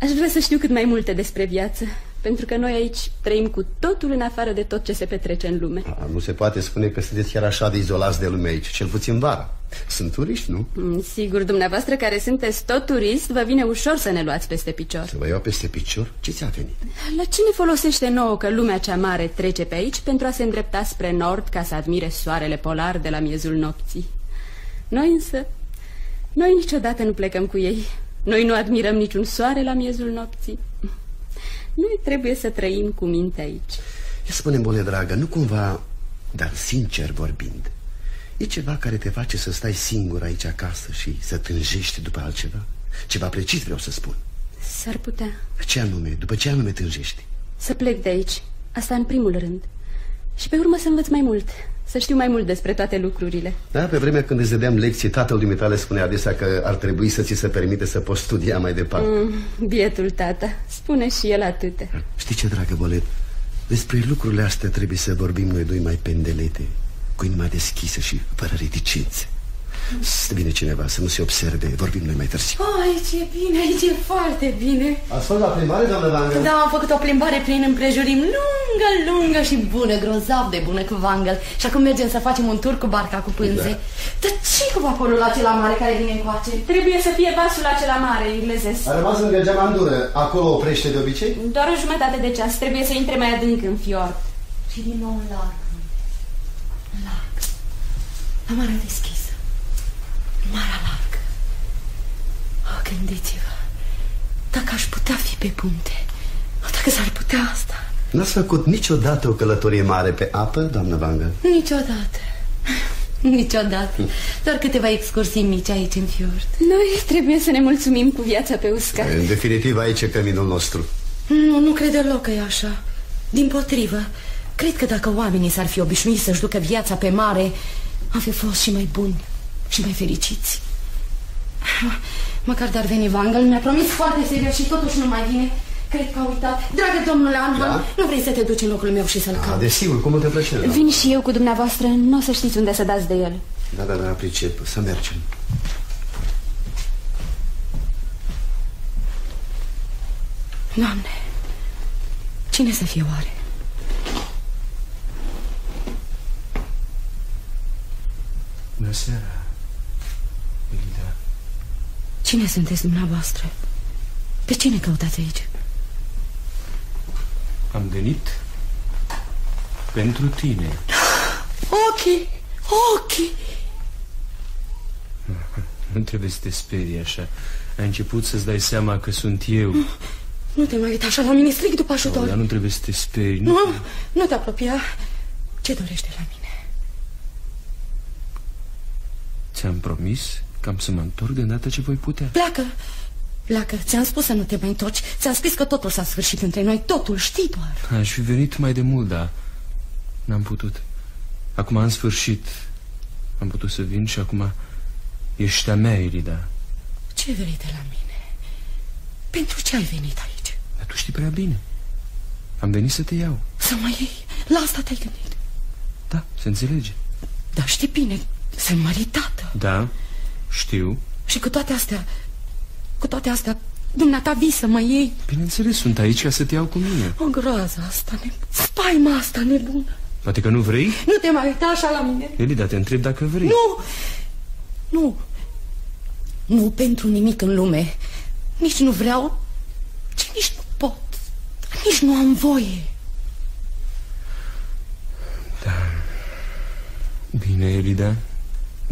Aș vrea să știu cât mai multe despre viață, pentru că noi aici trăim cu totul în afară de tot ce se petrece în lume. A, nu se poate spune că sunteți chiar așa de izolați de lume aici, cel puțin vara. Sunt turiști, nu? Mm, Sigur, dumneavoastră care sunteți tot turist, vă vine ușor să ne luați peste picior. Să vă iau peste picior? Ce ți-a venit? La ce ne folosește nouă că lumea cea mare trece pe aici pentru a se îndrepta spre nord ca să admire soarele polar de la miezul nopții? Noi însă Noi niciodată nu plecăm cu ei. Noi nu admirăm niciun soare la miezul nopții. Noi trebuie să trăim cu minte aici. Ia spune bune, dragă, nu cumva, dar sincer vorbind, e ceva care te face să stai singur aici acasă și să tânjești după altceva? Ceva precis vreau să spun. S-ar putea. Ce anume? După ce anume tânjești? Să plec de aici. Asta în primul rând. Și pe urmă să învăț mai mult. Să știu mai mult despre toate lucrurile. Da, pe vremea când îți dădeam lecții, tatăl dumitale spunea adesea că ar trebui să ți se permite să poți studia mai departe. Mm, bietul tata. Spune și el atâte. Știi ce, dragă Bolet? Despre lucrurile astea trebuie să vorbim noi doi mai pendelete, cu inima deschisă și fără reticențe. Să vine cineva să nu se observe Vorbim noi mai târziu oh, Aici e bine, aici e foarte bine Ați fost la plimbare, doamnă Vangel? Da, am făcut o plimbare prin împrejurim Lungă, lungă și bună, grozav de bună cu Vangel Și acum mergem să facem un tur cu barca cu pânze da. Dar ce cu vaporul acela mare care vine încoace? Trebuie să fie vasul acela mare, englezesc A rămas lângă geamandură Acolo oprește de obicei? Doar o jumătate de ceas, trebuie să intre mai adânc în fiord Și din nou larg Larg La marea deschis marea largă. Oh, gândiți-vă, dacă aș putea fi pe punte, dacă s-ar putea asta. N-ați făcut niciodată o călătorie mare pe apă, doamnă Vangă? Niciodată. Niciodată. Doar câteva excursii mici aici în fiord. Noi trebuie să ne mulțumim cu viața pe uscat. În definitiv, aici e căminul nostru. Nu, nu cred deloc că e așa. Din potrivă, cred că dacă oamenii s-ar fi obișnuit să-și ducă viața pe mare, am fi fost și mai buni și mai fericiți. Măcar dar veni Vangel, mi-a promis foarte serios și totuși nu mai vine. Cred că a uitat. Dragă domnule Anhan, da? nu vrei să te duci în locul meu și să-l caut? Desigur, cum te plăcere. Da. Vin și eu cu dumneavoastră, nu o să știți unde să dați de el. Da, da, da, pricep, să mergem. Doamne, cine să fie oare? Bună seara, Elida. Cine sunteți dumneavoastră? Pe cine căutați aici? Am venit pentru tine. Ochii! Ochii! Nu trebuie să te sperii așa. Ai început să-ți dai seama că sunt eu. Nu, nu te mai uita așa la mine, strig după ajutor. Oh, dar nu trebuie să te sperii. Nu, nu, nu te apropia. Ce dorește la mine? Ți-am promis că am să mă întorc de îndată ce voi putea Pleacă, pleacă, ți-am spus să nu te mai întorci Ți-am scris că totul s-a sfârșit între noi Totul, știi doar Aș fi venit mai de mult, dar n-am putut Acum în sfârșit Am putut să vin și acum Ești a mea, Irida Ce vrei de la mine? Pentru ce ai venit aici? Dar tu știi prea bine Am venit să te iau Să mă iei? La asta te-ai gândit? Da, se înțelege Dar știi bine sunt măritată. Da, știu. Și cu toate astea, cu toate astea, dumneata vii să mă iei? Bineînțeles, sunt aici ca să te iau cu mine. O groază asta, ne... spaima asta nebună. Poate că nu vrei? Nu te mai uita așa la mine. Elida, te întreb dacă vrei. Nu, nu, nu pentru nimic în lume. Nici nu vreau, ci nici nu pot. Nici nu am voie. Da. Bine, Elida.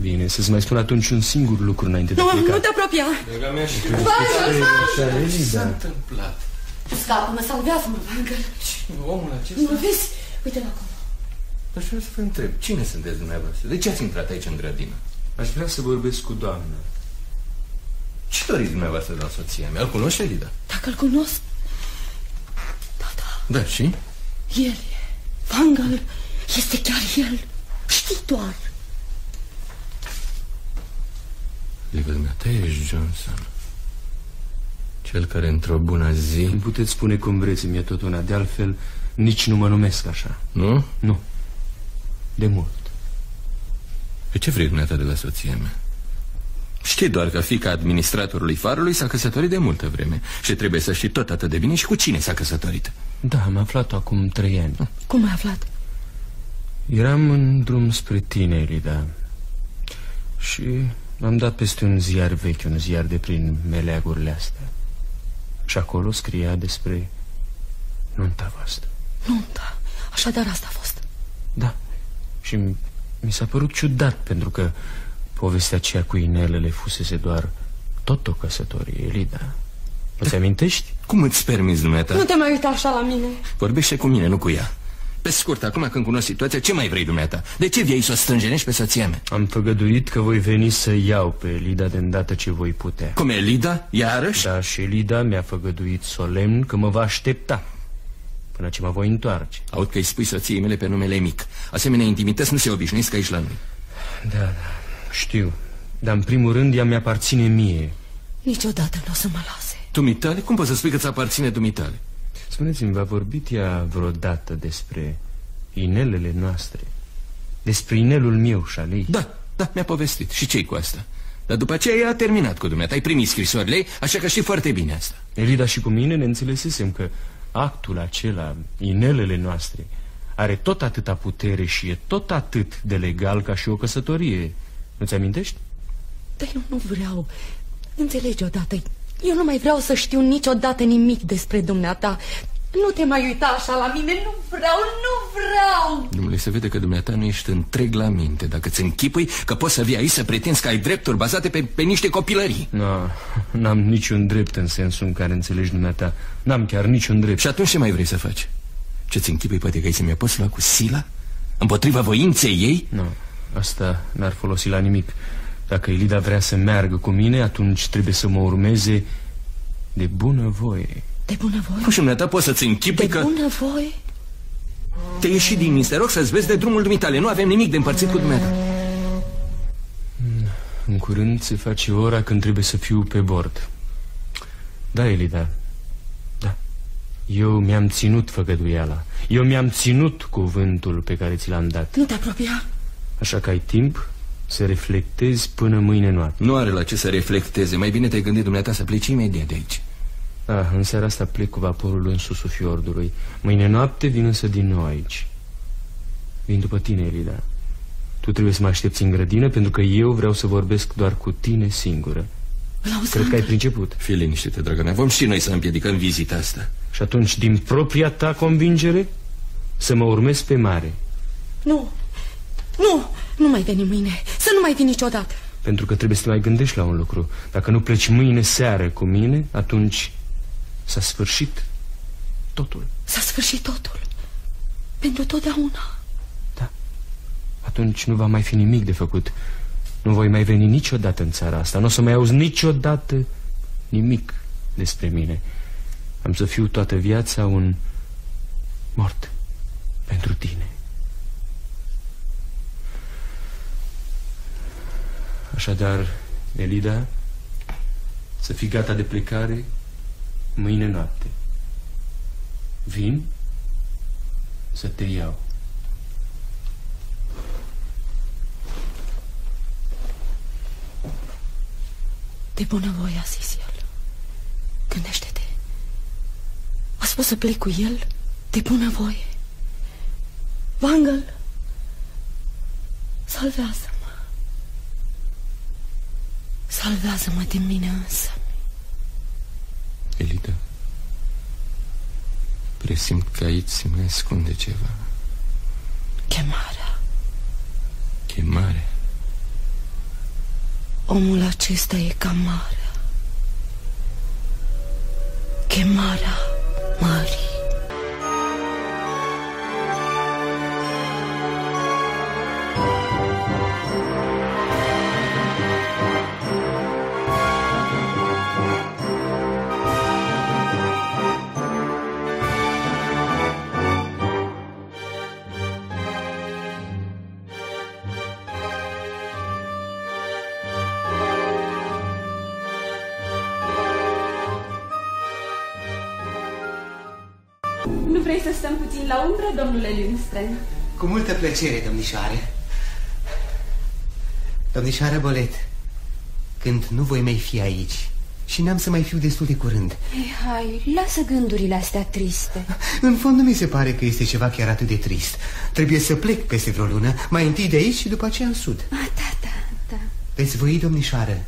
Bine, să-ți mai spun atunci un singur lucru înainte de nu, plecat. Nu te apropia. Draga mea, și Ce s-a întâmplat? Scapă-mă, salvează-mă, Vangel. Omul acesta? Nu vezi? Uite-l acolo. Aș vrea să vă întreb, cine sunteți dumneavoastră? De ce ați intrat aici în grădină? Aș vrea să vorbesc cu doamna. Ce doriți dumneavoastră de la soția mea? Îl cunoști, Elida? Dacă îl cunosc? Da, da. Da, și? El e. Vangel este chiar el. Știi doar. Liva ta ești Johnson Cel care într-o bună zi Îmi puteți spune cum vreți, mi-e tot una. De altfel, nici nu mă numesc așa. Nu? Nu. De mult. Pe ce vrei dumneata de la soția mea? Știi doar că fica administratorului farului s-a căsătorit de multă vreme Și trebuie să știi tot atât de bine și cu cine s-a căsătorit. Da, am aflat acum trei ani. Cum ai aflat? Eram în drum spre tine, Elida Și am dat peste un ziar vechi, un ziar de prin meleagurile astea. Și acolo scria despre nunta voastră. Nunta? Așadar asta a fost. Da. Și mi s-a părut ciudat pentru că Povestea aceea cu inelele fusese doar tot o căsătorie, Elida Îți amintești? Cum îți permiți, dumneata? Nu te mai uita așa la mine. Vorbește cu mine, nu cu ea Pe scurt, acum când cunosc situația, ce mai vrei, dumneata? De ce vii să o strângenești pe soția mea? Am făgăduit că voi veni să iau pe Elida de îndată ce voi putea Cum Elida? Iarăși? Da, și Elida mi-a făgăduit solemn că mă va aștepta Până ce mă voi întoarce Aud că îi spui soției mele pe numele mic Asemenea intimități nu se obișnuiesc aici la noi Da, da, știu Dar în primul rând ea mi-aparține mie Niciodată nu o să mă lase Dumitale? Cum poți să spui că ți aparține dumitale? Spuneți-mi, v-a vorbit ea vreodată despre inelele noastre? Despre inelul meu și al ei? Da, da, mi-a povestit. Și ce cu asta? Dar după aceea ea a terminat cu dumneata. Ai primit scrisorile ei, așa că știi foarte bine asta. Elida și cu mine ne înțelesesem că actul acela, inelele noastre, are tot atâta putere și e tot atât de legal ca și o căsătorie. Nu-ți amintești? Dar eu nu vreau. Înțelegi odată, eu nu mai vreau să știu niciodată nimic despre dumneata. Nu te mai uita așa la mine, nu vreau, nu vreau Domnule, se vede că dumneata nu ești întreg la minte Dacă ți închipui că poți să vii aici să pretinzi că ai drepturi bazate pe, pe niște copilării Nu, n-am niciun drept în sensul în care înțelegi dumneata N-am chiar niciun drept Și atunci ce mai vrei să faci? Ce-ți închipui poate că ai să mi poți lua cu sila? Împotriva voinței ei? Nu, asta n-ar folosi la nimic Dacă Elida vrea să meargă cu mine Atunci trebuie să mă urmeze de bună voie De bună voie? Cum și dumneata poți să-ți închipui de că... De bună voie? Te ieși din minți, te rog să-ți vezi de drumul dumitale. Nu avem nimic de împărțit cu dumneata. În curând se face ora când trebuie să fiu pe bord. Da, Elida. Da. Eu mi-am ținut făgăduiala. Eu mi-am ținut cuvântul pe care ți l-am dat. Nu te apropia? Așa că ai timp să reflectezi până mâine noapte. Nu are la ce să reflecteze. Mai bine te-ai gândit dumneata să pleci imediat de aici. Ah, în seara asta plec cu vaporul în susul fiordului. Mâine noapte vin însă din nou aici. Vin după tine, Elida. Tu trebuie să mă aștepți în grădină Pentru că eu vreau să vorbesc doar cu tine singură. Cred că ai priceput. Fii liniștită, dragă mea. Vom și noi să împiedicăm vizita asta. Și atunci, din propria ta convingere Să mă urmezi pe mare. Nu, nu, nu mai veni mâine. Să nu mai vii niciodată. Pentru că trebuie să te mai gândești la un lucru. Dacă nu pleci mâine seară cu mine Atunci s-a sfârșit totul. S-a sfârșit totul. Pentru totdeauna. Da. Atunci nu va mai fi nimic de făcut. Nu voi mai veni niciodată în țara asta. Nu o să mai auzi niciodată nimic despre mine. Am să fiu toată viața un mort pentru tine Așadar, Elida, să fii gata de plecare mâine noapte. Vin să te iau. De bunăvoie a zis el. Gândește-te. A spus să plec cu el de bunăvoie. Vangel, salvează-mă. Salvează-mă de mine însă. Elida, presimt că aici se mai ascunde ceva. Chemarea. Chemare? Omul acesta e ca marea. Chemarea la umbră, domnule Lindström? Cu multă plăcere, domnișoare. Domnișoară Bolet, când nu voi mai fi aici și n-am să mai fiu destul de curând Ei, hai, lasă gândurile astea triste În fond nu mi se pare că este ceva chiar atât de trist Trebuie să plec peste vreo lună Mai întâi de aici și după aceea în sud ah, Da, da, da Veți voi, domnișoară,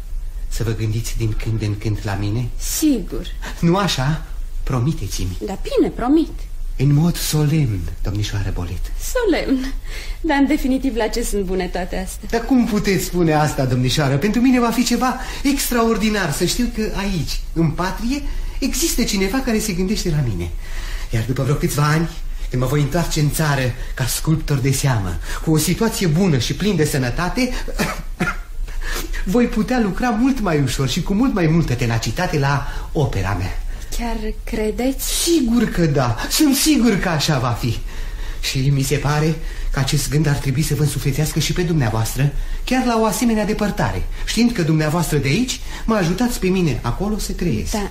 să vă gândiți din când în când la mine? Sigur Nu așa? Promiteți-mi Da, bine, promit În mod solemn, domnișoară Bolet. Solemn. Dar în definitiv la ce sunt bune toate astea? Dar cum puteți spune asta, domnișoară? Pentru mine va fi ceva extraordinar. Să știu că aici, în patrie, există cineva care se gândește la mine. Iar după vreo câțiva ani când mă voi întoarce în țară ca sculptor de seamă Cu o situație bună și plin de sănătate Voi putea lucra mult mai ușor și cu mult mai multă tenacitate la opera mea Chiar credeți? Sigur că da, sunt sigur că așa va fi Și mi se pare că acest gând ar trebui să vă însuflețească și pe dumneavoastră Chiar la o asemenea depărtare Știind că dumneavoastră de aici mă ajutați pe mine acolo să trăiesc Da,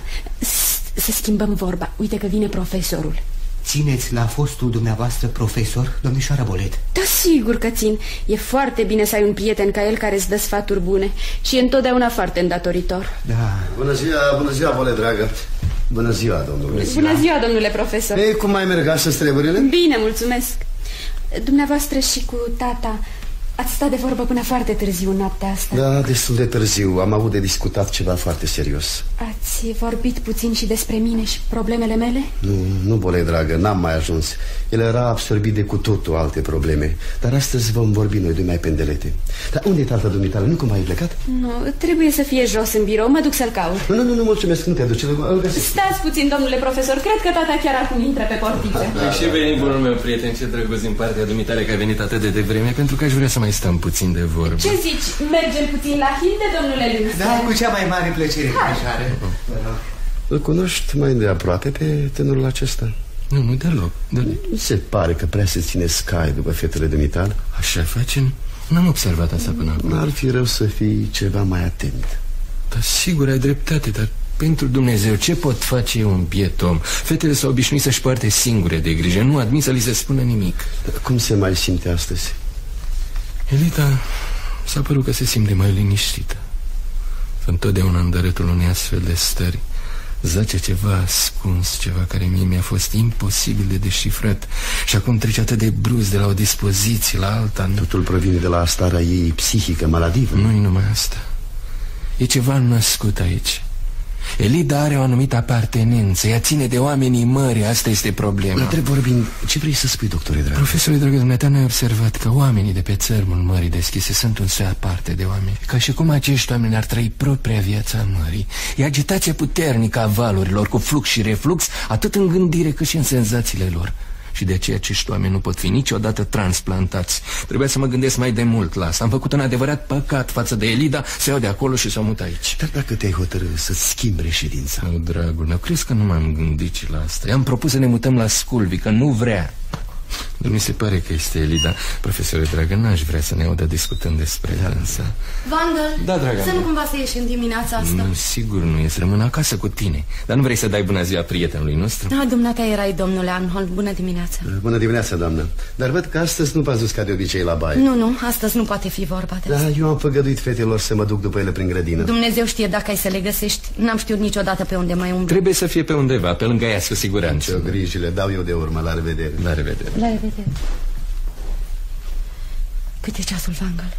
să schimbăm vorba Uite că vine profesorul Țineți la fostul dumneavoastră profesor, domnișoara Bolet? Da, sigur că țin. E foarte bine să ai un prieten ca el care îți dă sfaturi bune și e întotdeauna foarte îndatoritor. Da. Bună ziua, bună ziua, Bolet, dragă. Bună ziua, domnule. Bună ziua, bună ziua domnule profesor. Ei, cum mai merg astăzi treburile? Bine, mulțumesc. Dumneavoastră și cu tata Ați stat de vorbă până foarte târziu noaptea asta. Da, destul de târziu. Am avut de discutat ceva foarte serios. Ați vorbit puțin și despre mine și problemele mele? Nu, nu, bole, dragă, n-am mai ajuns. El era absorbit de cu totul alte probleme. Dar astăzi vom vorbi noi de mai pendelete. Dar unde e tata dumitale? Nu cum ai plecat? Nu, trebuie să fie jos în birou, mă duc să-l caut. Nu, nu, nu, mulțumesc, nu te duci, îl găsesc. Stați puțin, domnule profesor, cred că tata chiar acum intră pe portiță. Da, Și veni, bunul meu prieten, ce drăguț din partea dumitale că ai venit atât de devreme Pentru că aș vrea să mai stăm puțin de vorbă Ce zici? Mergem puțin la Hilde, domnule Linus? Da, cu cea mai mare plăcere, Hai. Îl cunoști mai de aproape pe tânărul acesta? Nu, nu deloc, deloc. Nu se pare că prea se ține scai după fetele de mital? Așa facem? N-am observat asta până acum N-ar fi rău să fii ceva mai atent Dar sigur ai dreptate, dar pentru Dumnezeu, ce pot face eu un biet om? Fetele s-au obișnuit să-și poarte singure de grijă Nu admit să li se spună nimic dar Cum se mai simte astăzi? Elita s-a părut că se simte mai liniștită. Întotdeauna în dărâtul unei astfel de stări Zace ceva ascuns, ceva care mie mi-a fost imposibil de deșifrat Și acum trece atât de brusc de la o dispoziție la alta. Totul provine de la starea ei psihică maladivă. Nu-i numai asta. E ceva născut aici Elida are o anumită apartenență Ea ține de oamenii mări, asta este problema. Întreb vorbind, ce vrei să spui, doctore dragă? Profesorul dragă, dumneata, noi observat că oamenii de pe țărmul mării deschise Sunt un soi aparte de oameni. Ca și cum acești oameni ar trăi propria viața mării E agitația puternică a valurilor Cu flux și reflux Atât în gândire cât și în senzațiile lor și de aceea acești oameni nu pot fi niciodată transplantați. Trebuia să mă gândesc mai de mult la asta. Am făcut un adevărat păcat față de Elida să iau de acolo și să o mut aici. Dar dacă te-ai hotărât să-ți schimbi reședința? Nu, dragul meu, crezi că nu m-am gândit și la asta? I-am propus să ne mutăm la Sculvi, că nu vrea. Dar mi se pare că este Elida Profesore dragă, n-aș vrea să ne audă discutând despre ea însă Vandal, da, dragă să nu cumva să ieși în dimineața asta. Nu, sigur nu e, să rămân acasă cu tine. Dar nu vrei să dai bună ziua prietenului nostru? Da, dumneata erai domnule Anhold, bună dimineața. Bună dimineața, doamnă. Dar văd că astăzi nu v-ați dus ca de obicei la baie. Nu, nu, astăzi nu poate fi vorba de asta. Da, eu am făgăduit fetelor să mă duc după ele prin grădină. Dumnezeu știe dacă ai să le găsești. N-am știut niciodată pe unde mai umbli Trebuie să fie pe undeva, pe lângă ea, cu siguranță. Ce grijile, dau eu de urmă, la revedere. La revedere La revedere. Cât e ceasul, Vangal?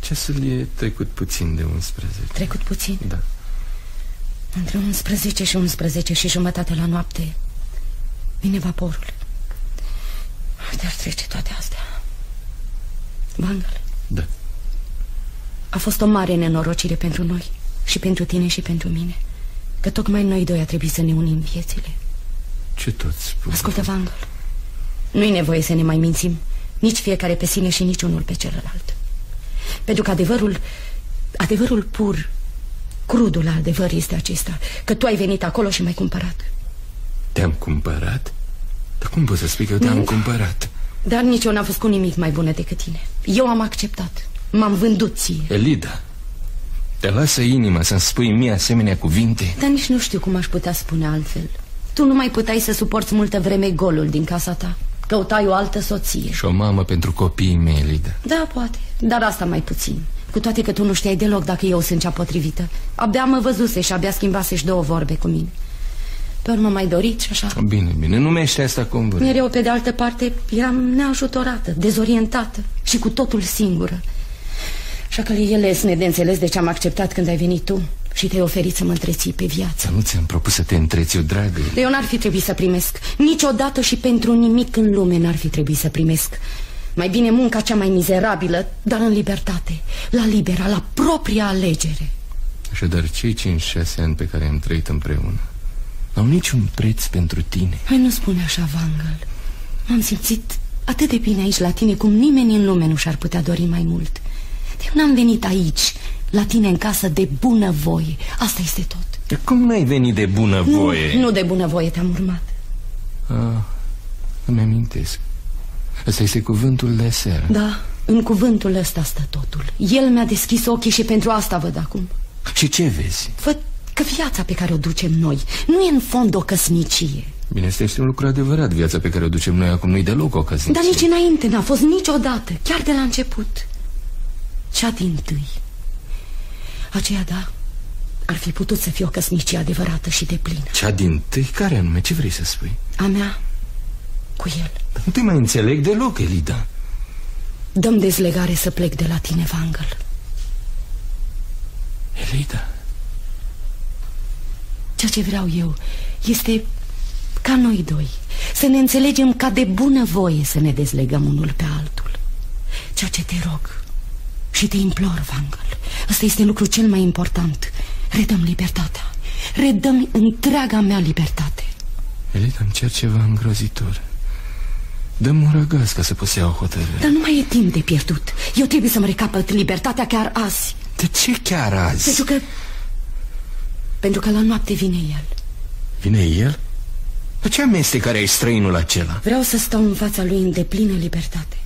Ceasul e trecut puțin de 11 Trecut puțin? Da. Între 11 și 11 și jumătate la noapte Vine vaporul. Dar trece toate astea. Vangal Da. A fost o mare nenorocire pentru noi Și pentru tine și pentru mine Că tocmai noi doi a trebuit să ne unim viețile. Ce tot spun? Ascultă, Vangal Nu-i nevoie să ne mai mințim nici fiecare pe sine și nici unul pe celălalt. Pentru că adevărul Adevărul pur Crudul adevăr este acesta Că tu ai venit acolo și m-ai cumpărat. Te-am cumpărat? Dar cum poți să spui că eu te-am cumpărat? Dar nici eu n-am fost cu nimic mai bună decât tine. Eu am acceptat. M-am vândut ție. Elida Te lasă inima să-mi spui mie asemenea cuvinte? Dar nici nu știu cum aș putea spune altfel. Tu nu mai puteai să suporți multă vreme golul din casa ta Căutai o altă soție. Și o mamă pentru copiii mei, Lida Da, poate, dar asta mai puțin. Cu toate că tu nu știai deloc dacă eu sunt cea potrivită. Abia mă văzuse și abia schimbase și două vorbe cu mine. Pe urmă mai dorit și așa. Bine, bine, numește asta cum vrei. Mereu, pe de altă parte, eram neajutorată, dezorientată Și cu totul singură. Așa că el esne de înțeles de ce am acceptat când ai venit tu Și te-ai oferit să mă întreții pe viață. Dar nu ți-am propus să te întreți, eu, dragă. Eu n-ar fi trebuit să primesc. Niciodată și pentru nimic în lume n-ar fi trebuit să primesc. Mai bine munca cea mai mizerabilă Dar în libertate. La libera, la propria alegere. Așadar, cei 5-6 ani pe care am trăit împreună N-au niciun preț pentru tine. Hai nu spune așa, Vangel M-am simțit atât de bine aici la tine Cum nimeni în lume nu și-ar putea dori mai mult. Eu n-am venit aici la tine în casă de bună voie Asta este tot. Dar cum n-ai venit de bună voie? Nu, nu de bună voie te-am urmat. Ah, Îmi amintesc. Ăsta este cuvântul de seară. Da, în cuvântul ăsta stă totul. El mi-a deschis ochii și pentru asta văd acum. Și ce vezi? Văd că viața pe care o ducem noi Nu e în fond o căsnicie. Bine, este un lucru adevărat. Viața pe care o ducem noi acum nu-i deloc o căsnicie. Dar nici înainte n-a fost niciodată Chiar de la început. Cea din tâi Aceea, da, ar fi putut să fie o căsnicie adevărată și de plină Cea din tâi? Care anume? Ce vrei să spui? A mea, cu el Nu te mai înțeleg deloc, Elida Dăm dezlegare să plec de la tine, Vangel Elida Ceea ce vreau eu este ca noi doi Să ne înțelegem ca de bună voie să ne dezlegăm unul pe altul Ceea ce te rog și te implor, Vangel Ăsta este lucru cel mai important. Redăm libertatea. Redăm întreaga mea libertate. Elida, îmi cer ceva îngrozitor. Dăm un răgaz ca să poți ia o hotărâre. Dar nu mai e timp de pierdut. Eu trebuie să-mi recapăt libertatea chiar azi. De ce chiar azi? Pentru că... Pentru că la noapte vine el. Vine el? Dar ce amestecare ai străinul acela? Vreau să stau în fața lui în deplină libertate.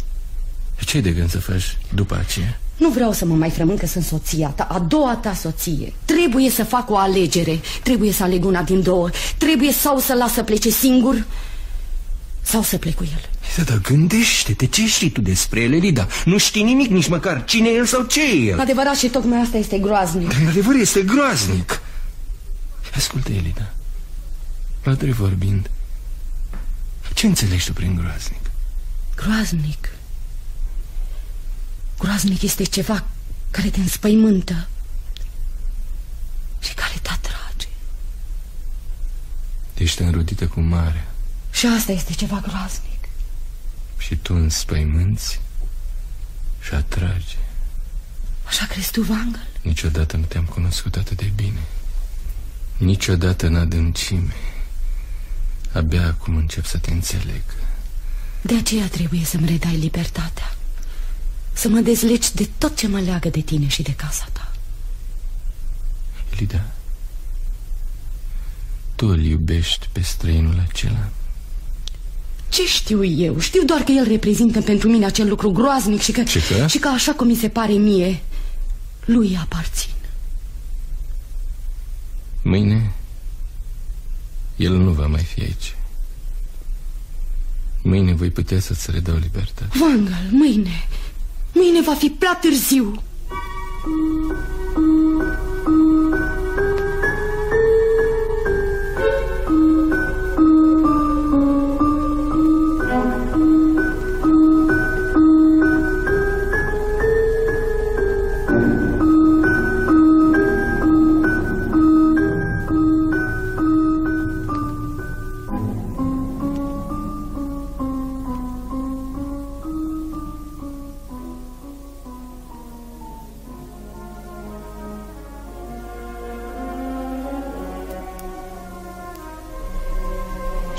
Ce de gând să faci după aceea? Nu vreau să mă mai frămân că sunt soția ta, a doua ta soție. Trebuie să fac o alegere. Trebuie să aleg una din două. Trebuie sau să las să plece singur Sau să plec cu el. Da, dar gândește-te, ce știi tu despre el, Elida? Nu știi nimic, nici măcar cine e el sau ce e el. Adevărat și tocmai asta este groaznic. Dar adevăr este groaznic. Ascultă, Elida. La drept vorbind Ce înțelegi tu prin groaznic? Groaznic Groaznic este ceva care te înspăimântă și care te atrage. Ești înrudită cu mare. Și asta este ceva groaznic. Și tu înspăimânți și atrage. Așa crezi tu, Vangel? Niciodată nu te-am cunoscut atât de bine. Niciodată în adâncime. Abia acum încep să te înțeleg. De aceea trebuie să-mi redai libertatea. Să mă dezlegi de tot ce mă leagă de tine și de casa ta. Elida Tu îl iubești pe străinul acela? Ce știu eu? Știu doar că el reprezintă pentru mine acel lucru groaznic și că, Ce că? și că așa cum mi se pare mie Lui aparțin. Mâine El nu va mai fi aici. Mâine voi putea să-ți redau libertate Vangal, mâine Mâine va fi prea târziu.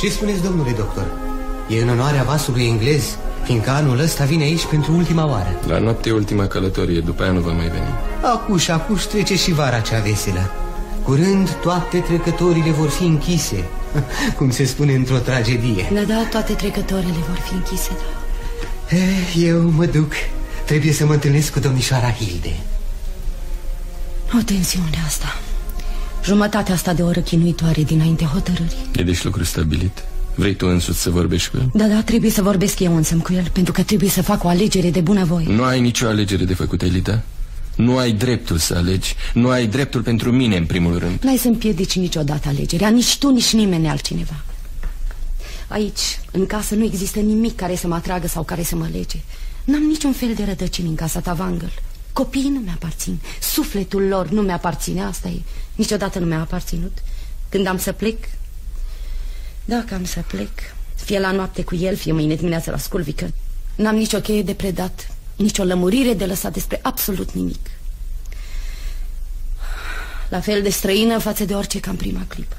Ce spuneți, domnule doctor? E în onoarea vasului englez, fiindcă anul ăsta vine aici pentru ultima oară. La noapte ultima călătorie, după aia nu va mai veni. Acuși, acuși trece și vara cea veselă. Curând toate trecătorile vor fi închise, cum se spune într-o tragedie. Da, da, toate trecătorile vor fi închise, da. Eh, eu mă duc. Trebuie să mă întâlnesc cu domnișoara Hilde. O tensiune asta. Jumătatea asta de oră chinuitoare dinainte hotărârii. E deci lucru stabilit? Vrei tu însuți să vorbești cu el? Da, da, trebuie să vorbesc eu însă cu el Pentru că trebuie să fac o alegere de bunăvoie. Nu ai nicio alegere de făcut, Elita Nu ai dreptul să alegi. Nu ai dreptul pentru mine, în primul rând. N-ai să-mi piedici niciodată alegerea Nici tu, nici nimeni altcineva. Aici, în casă, nu există nimic care să mă atragă sau care să mă lege. N-am niciun fel de rădăcini în casa ta, Vangel Copiii nu mi-aparțin Sufletul lor nu mi-aparține Asta e Niciodată nu mi-a aparținut Când am să plec Dacă am să plec Fie la noapte cu el, fie mâine dimineață la sculvică N-am nicio cheie de predat Nicio lămurire de lăsat despre absolut nimic La fel de străină față de orice ca în prima clipă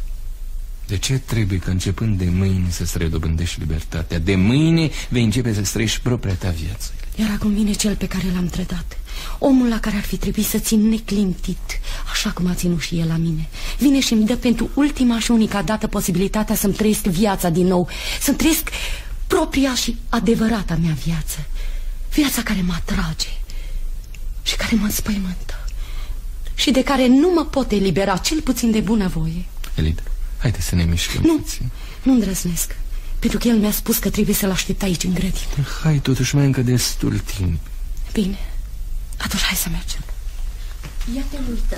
de ce trebuie că începând de mâine să-ți redobândești libertatea? De mâine vei începe să trăiești propria ta viață. Iar acum vine cel pe care l-am trădat. Omul la care ar fi trebuit să țin neclintit, așa cum a ținut și el la mine. Vine și îmi dă pentru ultima și unica dată posibilitatea să-mi trăiesc viața din nou, să-mi trăiesc propria și adevărata mea viață. Viața care mă atrage și care mă înspăimântă și de care nu mă pot elibera, cel puțin de bunăvoie. Elida, haide să ne mișcăm Nu, nu îndrăznesc. Pentru că el mi-a spus că trebuie să-l aștept aici în grădină Hai, totuși mai încă destul timp Bine, atunci hai să mergem. Ia te uită.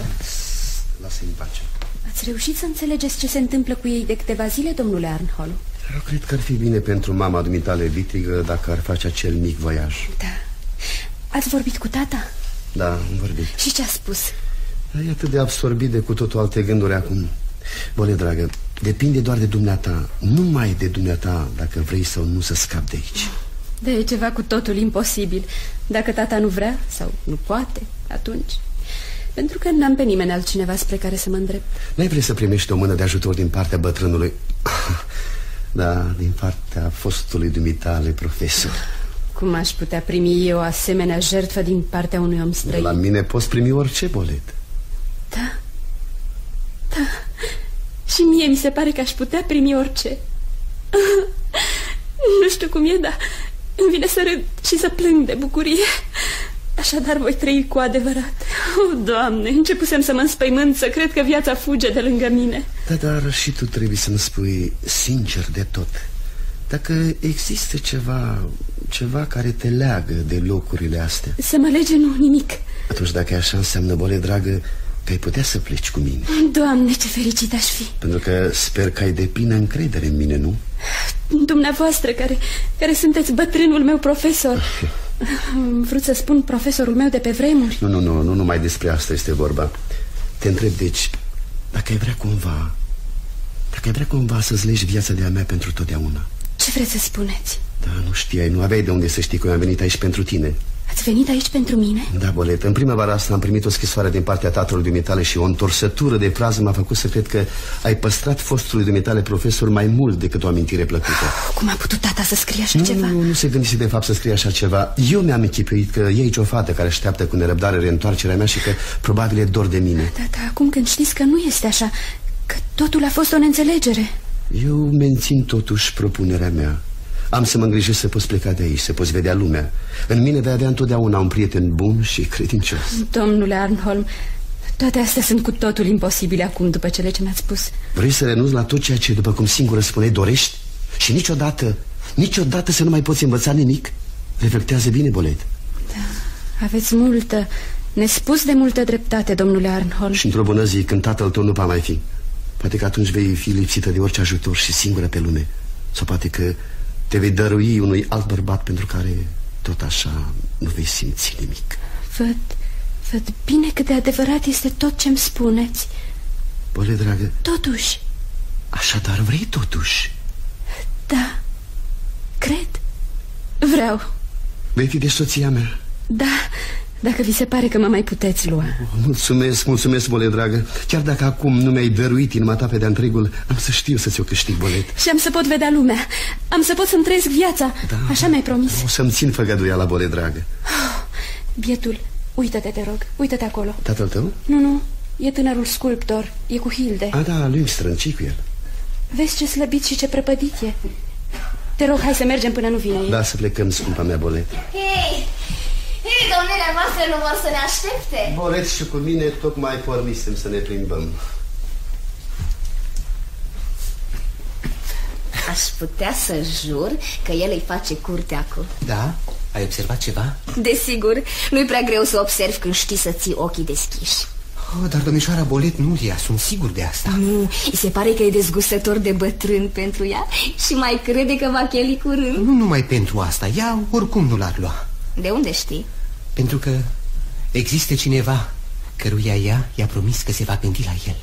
Lasă-i în pace. Ați reușit să înțelegeți ce se întâmplă cu ei de câteva zile, domnule Arnholm? Eu cred că ar fi bine pentru mama dumitale vitrigă dacă ar face acel mic voiaj. Da. Ați vorbit cu tata? Da, am vorbit. Și ce a spus? E atât de absorbit de cu totul alte gânduri acum. Bole, dragă, depinde doar de dumneata Numai de dumneata dacă vrei sau nu să scapi de aici. Da, e ceva cu totul imposibil Dacă tata nu vrea sau nu poate, atunci. Pentru că n-am pe nimeni altcineva spre care să mă îndrept. N-ai vrei să primești o mână de ajutor din partea bătrânului? Da, din partea fostului dumitale profesor. Cum aș putea primi eu o asemenea jertfă din partea unui om străin? La mine poți primi orice bolet. Da, da. Și mie mi se pare că aș putea primi orice. Nu știu cum e, dar îmi vine să râd și să plâng de bucurie. Așadar voi trăi cu adevărat. Oh, Doamne, începusem să mă înspăimânt Să cred că viața fuge de lângă mine. Da, dar și tu trebuie să-mi spui sincer de tot. Dacă există ceva Ceva care te leagă de locurile astea. Să mă lege, nu, nimic. Atunci dacă e așa înseamnă, bole dragă Că ai putea să pleci cu mine. Doamne, ce fericit aș fi. Pentru că sper că ai de plină încredere în mine, nu? Dumneavoastră, care, care sunteți bătrânul meu profesor. Vrut să spun profesorul meu de pe vremuri? Nu, nu, nu, nu numai despre asta este vorba. Te întreb, deci, dacă ai vrea cumva Dacă ai vrea cumva să-ți legi viața de-a mea pentru totdeauna? Ce vreți să spuneți? Da, nu știai, nu aveai de unde să știi că eu am venit aici pentru tine Ați venit aici pentru mine? Da, Bolet, în primăvara asta am primit o scrisoare din partea tatălui dumitale și o întorsătură de frază m-a făcut să cred că ai păstrat fostului dumitale profesor mai mult decât o amintire plăcută. Oh, cum a putut tata să scrie așa nu, ceva? Nu, nu se gândise de fapt să scrie așa ceva. Eu mi-am închipuit că e aici o fată care așteaptă cu nerăbdare reîntoarcerea mea și că probabil e dor de mine. Da, da, acum când știți că nu este așa, că totul a fost o neînțelegere. Eu mențin totuși propunerea mea. Am să mă îngrijesc să poți pleca de aici, să poți vedea lumea. În mine vei avea întotdeauna un prieten bun și credincios. Domnule Arnholm, toate astea sunt cu totul imposibile acum după cele ce mi-ați spus. Vrei să renunți la tot ceea ce, după cum singură spuneai, dorești? Și niciodată, niciodată să nu mai poți învăța nimic? Reflectează bine, Bolet. Da, aveți multă, nespus de multă dreptate, domnule Arnholm. Și într-o bună zi, când tatăl tău nu va mai fi Poate că atunci vei fi lipsită de orice ajutor și singură pe lume. Sau poate că te vei dărui unui alt bărbat pentru care tot așa nu vei simți nimic. Văd, văd bine cât de adevărat este tot ce-mi spuneți. Bole, dragă. Totuși. Așadar vrei totuși. Da, cred. Vreau. Vei fi de soția mea. Da, dacă vi se pare că mă mai puteți lua. Mulțumesc, mulțumesc, bole dragă. Chiar dacă acum nu mi-ai dăruit inima ta pe de întregul Am să știu să ți-o câștig, bolet. Și am să pot vedea lumea. Am să pot să-mi trăiesc viața. Da, Așa mi-ai promis. O să-mi țin făgăduia la bole dragă. Oh, Bietul, uită-te, te rog, uită-te acolo. Tatăl tău? Nu, nu, e tânărul sculptor. E cu Hilde. A, da, lui ce cu el. Vezi ce slăbit și ce prăpădit e. Te rog, hai să mergem până nu vine el. Da, să plecăm, scumpa mea, bolet Hei, Hei, domnile voastre nu vor să ne aștepte. Bolet și cu mine tocmai pornisem să ne plimbăm. Aș putea să jur că el îi face curte acum Da? Ai observat ceva? Desigur, nu-i prea greu să observi când știi să ții ochii deschiși. Oh, Dar domnișoara Bolet nu ea, sunt sigur de asta. Nu, îi se pare că e dezgustător de bătrân pentru ea Și mai crede că va cheli curând. Nu numai pentru asta, ea oricum nu l-ar lua De unde știi? Pentru că Există cineva căruia ea i-a promis că se va gândi la el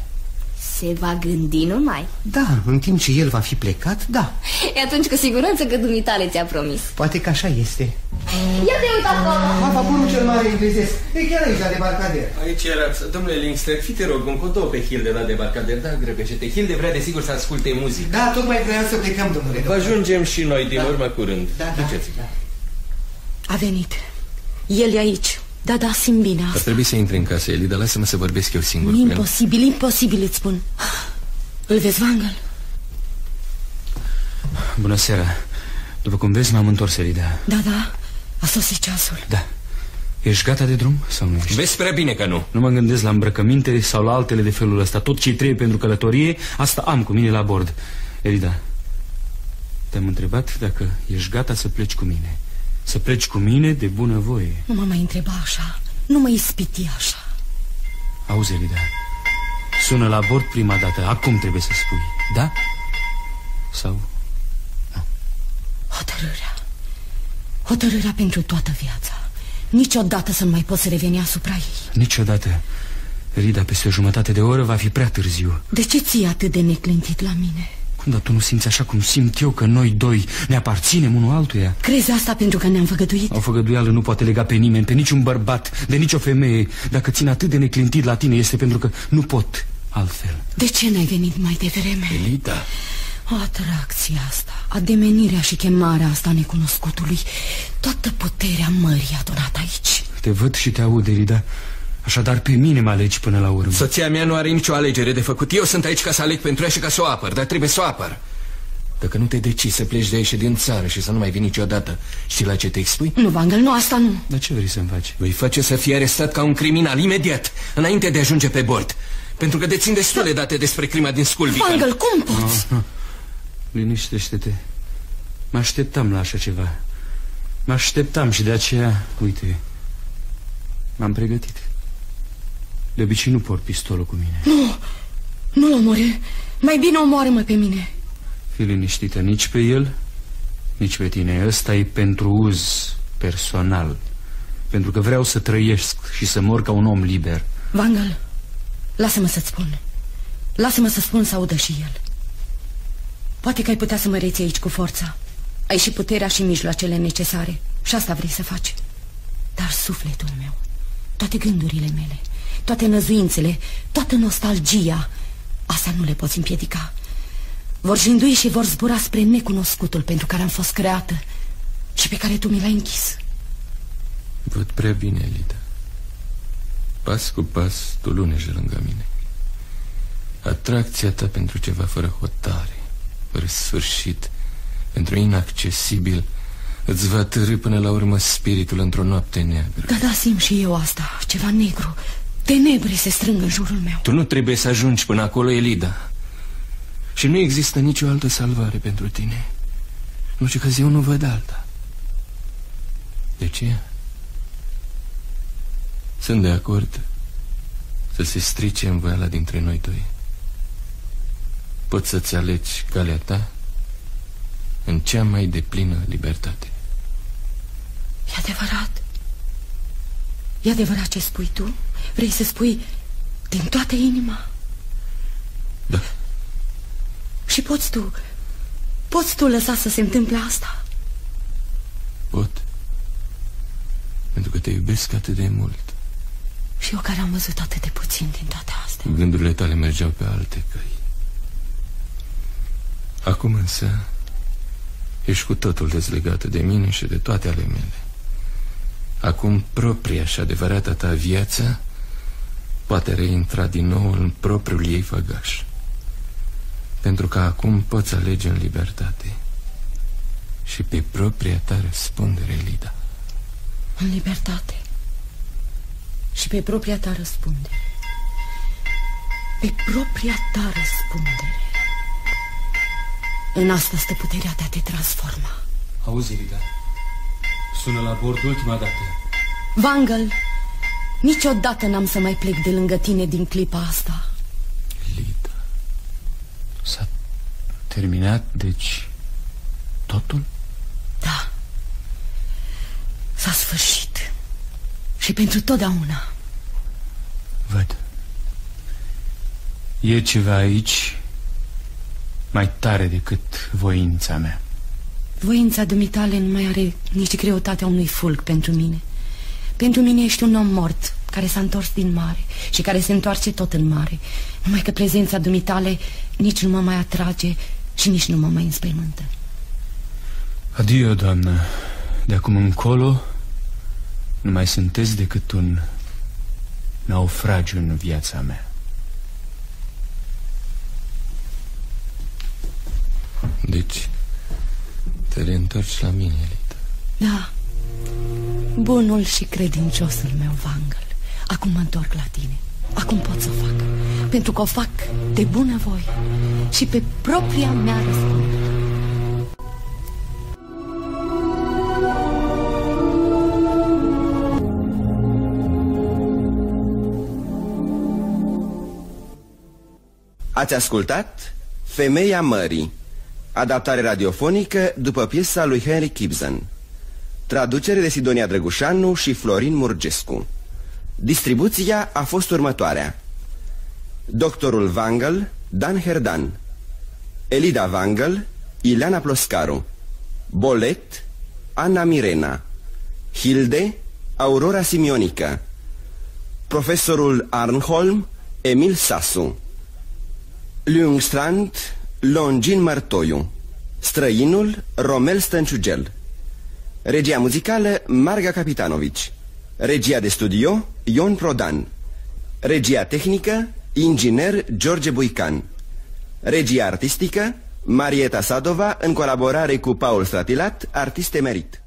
Se va gândi numai? Da, în timp ce el va fi plecat, da E atunci cu siguranță că dumitale ți-a promis Poate că așa este Ia te uita acolo Ha, vaporul cel mare englezesc E chiar aici la debarcader Aici era, domnule Linkster, fi te rog, un codou pe Hilde la debarcader, da, grăbește-te. Hilde vrea desigur să asculte muzică. Da, tocmai vreau să plecăm, domnule Vă ajungem și noi din urmă curând. Da, da, Duceți. da. A venit. El e aici. Da, da, simt bine Ar asta. trebui să intri în casă, Elida, lasă-mă să vorbesc eu singur cu el. Imposibil, imposibil îți spun. Îl vezi, Vangel? Bună seara. După cum vezi, m-am întors, Elida. Da, da, a sosit ceasul. Da. Ești gata de drum sau nu ești? Vezi prea bine că nu. Nu mă gândesc la îmbrăcăminte sau la altele de felul ăsta. Tot ce trebuie pentru călătorie, asta am cu mine la bord. Elida, te-am întrebat dacă ești gata să pleci cu mine. Să pleci cu mine de bună voie. Nu mă mai întreba așa. Nu mă ispiti așa. Auzi, Elida, sună la bord prima dată. Acum trebuie să spui. Da? Sau... Hotărârea. Hotărârea pentru toată viața. Niciodată să nu mai poți reveni asupra ei. Niciodată. Elida, peste o jumătate de oră va fi prea târziu. De ce ții atât de neclintit la mine? Cum, dar tu nu simți așa cum simt eu că noi doi ne aparținem unul altuia? Crezi asta pentru că ne-am făgăduit? O făgăduială nu poate lega pe nimeni, pe niciun bărbat, de nicio femeie. Dacă țin atât de neclintit la tine este pentru că nu pot altfel. De ce n-ai venit mai devreme? Elida, O atracție asta, ademenirea și chemarea asta necunoscutului Toată puterea mării adunată aici Te văd și te aud, Elida. Așadar pe mine mă alegi până la urmă. soția mea nu are nicio alegere de făcut. Eu sunt aici ca să aleg pentru ea și ca să o apăr, dar trebuie să o apăr. Dacă nu te decizi să pleci de aici din țară și să nu mai vii niciodată, știi la ce te expui? Nu, Vangel, nu, asta nu Dar ce vrei să-mi faci? Voi face să fie arestat ca un criminal imediat, înainte de a ajunge pe bord. Pentru că dețin destule date despre crima din Sculvican. Vangel, cum poți? Liniștește-te. Mă așteptam la așa ceva. Mă așteptam și de aceea, uite, m-am pregătit. De obicei nu port pistolul cu mine. Nu, nu omore Mai bine omoară-mă pe mine Fii liniștită nici pe el, nici pe tine. Ăsta e pentru uz personal. Pentru că vreau să trăiesc și să mor ca un om liber. Vangel, lasă-mă să-ți spun Lasă-mă să spun să audă și el Poate că ai putea să mă reții aici cu forța Ai și puterea și mijloacele necesare Și asta vrei să faci Dar sufletul meu Toate gândurile mele Toate năzuințele Toată nostalgia Asta nu le poți împiedica Vor jindui și vor zbura spre necunoscutul Pentru care am fost creată Și pe care tu mi l-ai închis Văd prea bine, Elida. Pas cu pas, tu luneji lângă mine. Atracția ta pentru ceva fără hotare, fără sfârșit, pentru inaccesibil, îți va târâ până la urmă spiritul într-o noapte neagră. Da, da, simt și eu asta Ceva negru Tenebre se strâng în jurul meu Tu nu trebuie să ajungi până acolo, Elida. Și nu există nicio altă salvare pentru tine. Nu știu că eu nu văd alta. De ce? Sunt de acord să se strice învoiala dintre noi doi. Poți să-ți alegi calea ta în cea mai deplină libertate. E adevărat E adevărat ce spui tu? Vrei să spui din toată inima? Da. Și poți tu Poți tu lăsa să se întâmple asta? Pot. Pentru că te iubesc atât de mult. Și eu care am văzut atât de puțin din toate astea Gândurile tale mergeau pe alte căi. Acum însă ești cu totul dezlegată de mine și de toate ale mele. Acum propria și adevărata ta viață poate reintra din nou în propriul ei făgaș. Pentru că acum poți alege în libertate și pe propria ta răspundere, Lida. În libertate Și pe propria ta răspundere Pe propria ta răspundere În asta stă puterea de a te transforma Auzi, Lida, sună la bord ultima dată. Vangel Niciodată n-am să mai plec de lângă tine din clipa asta Lida. S-a terminat, deci, totul? Da S-a sfârșit și pentru totdeauna. Văd. E ceva aici mai tare decât voința mea. Voința dumitale nu mai are nici greutatea unui fulg pentru mine. Pentru mine ești un om mort care s-a întors din mare și care se întoarce tot în mare. Numai că prezența dumitale nici nu mă mai atrage și nici nu mă mai înspăimântă. Adio, doamnă. De acum încolo nu mai sunteți decât un naufragiu în viața mea. Deci, te reîntorci la mine, Elita. Da, bunul și credinciosul meu, Vangel. Acum mă întorc la tine. Acum pot să o fac. Pentru că o fac de bună voie și pe propria mea răspundere. Ați ascultat Femeia Mării Adaptare radiofonică după piesa lui Henry Gibson Traducere de Sidonia Drăgușanu și Florin Murgescu. Distribuția a fost următoarea. Doctorul Vangel, Dan Herdan. Elida Vangel, Ileana Ploscaru. Bolet, Ana Mirena. Hilde, Aurora Simionica Profesorul Arnholm, Emil Sasu. Lungstrand, Longin Martoiu Străinul, Romel Stănciugel Regia muzicală, Marga Capitanovici. Regia de studio, Ion Prodan. Regia tehnică, inginer George Buican. Regia artistică, Marieta Sadova în colaborare cu Paul Stratilat, artist emerit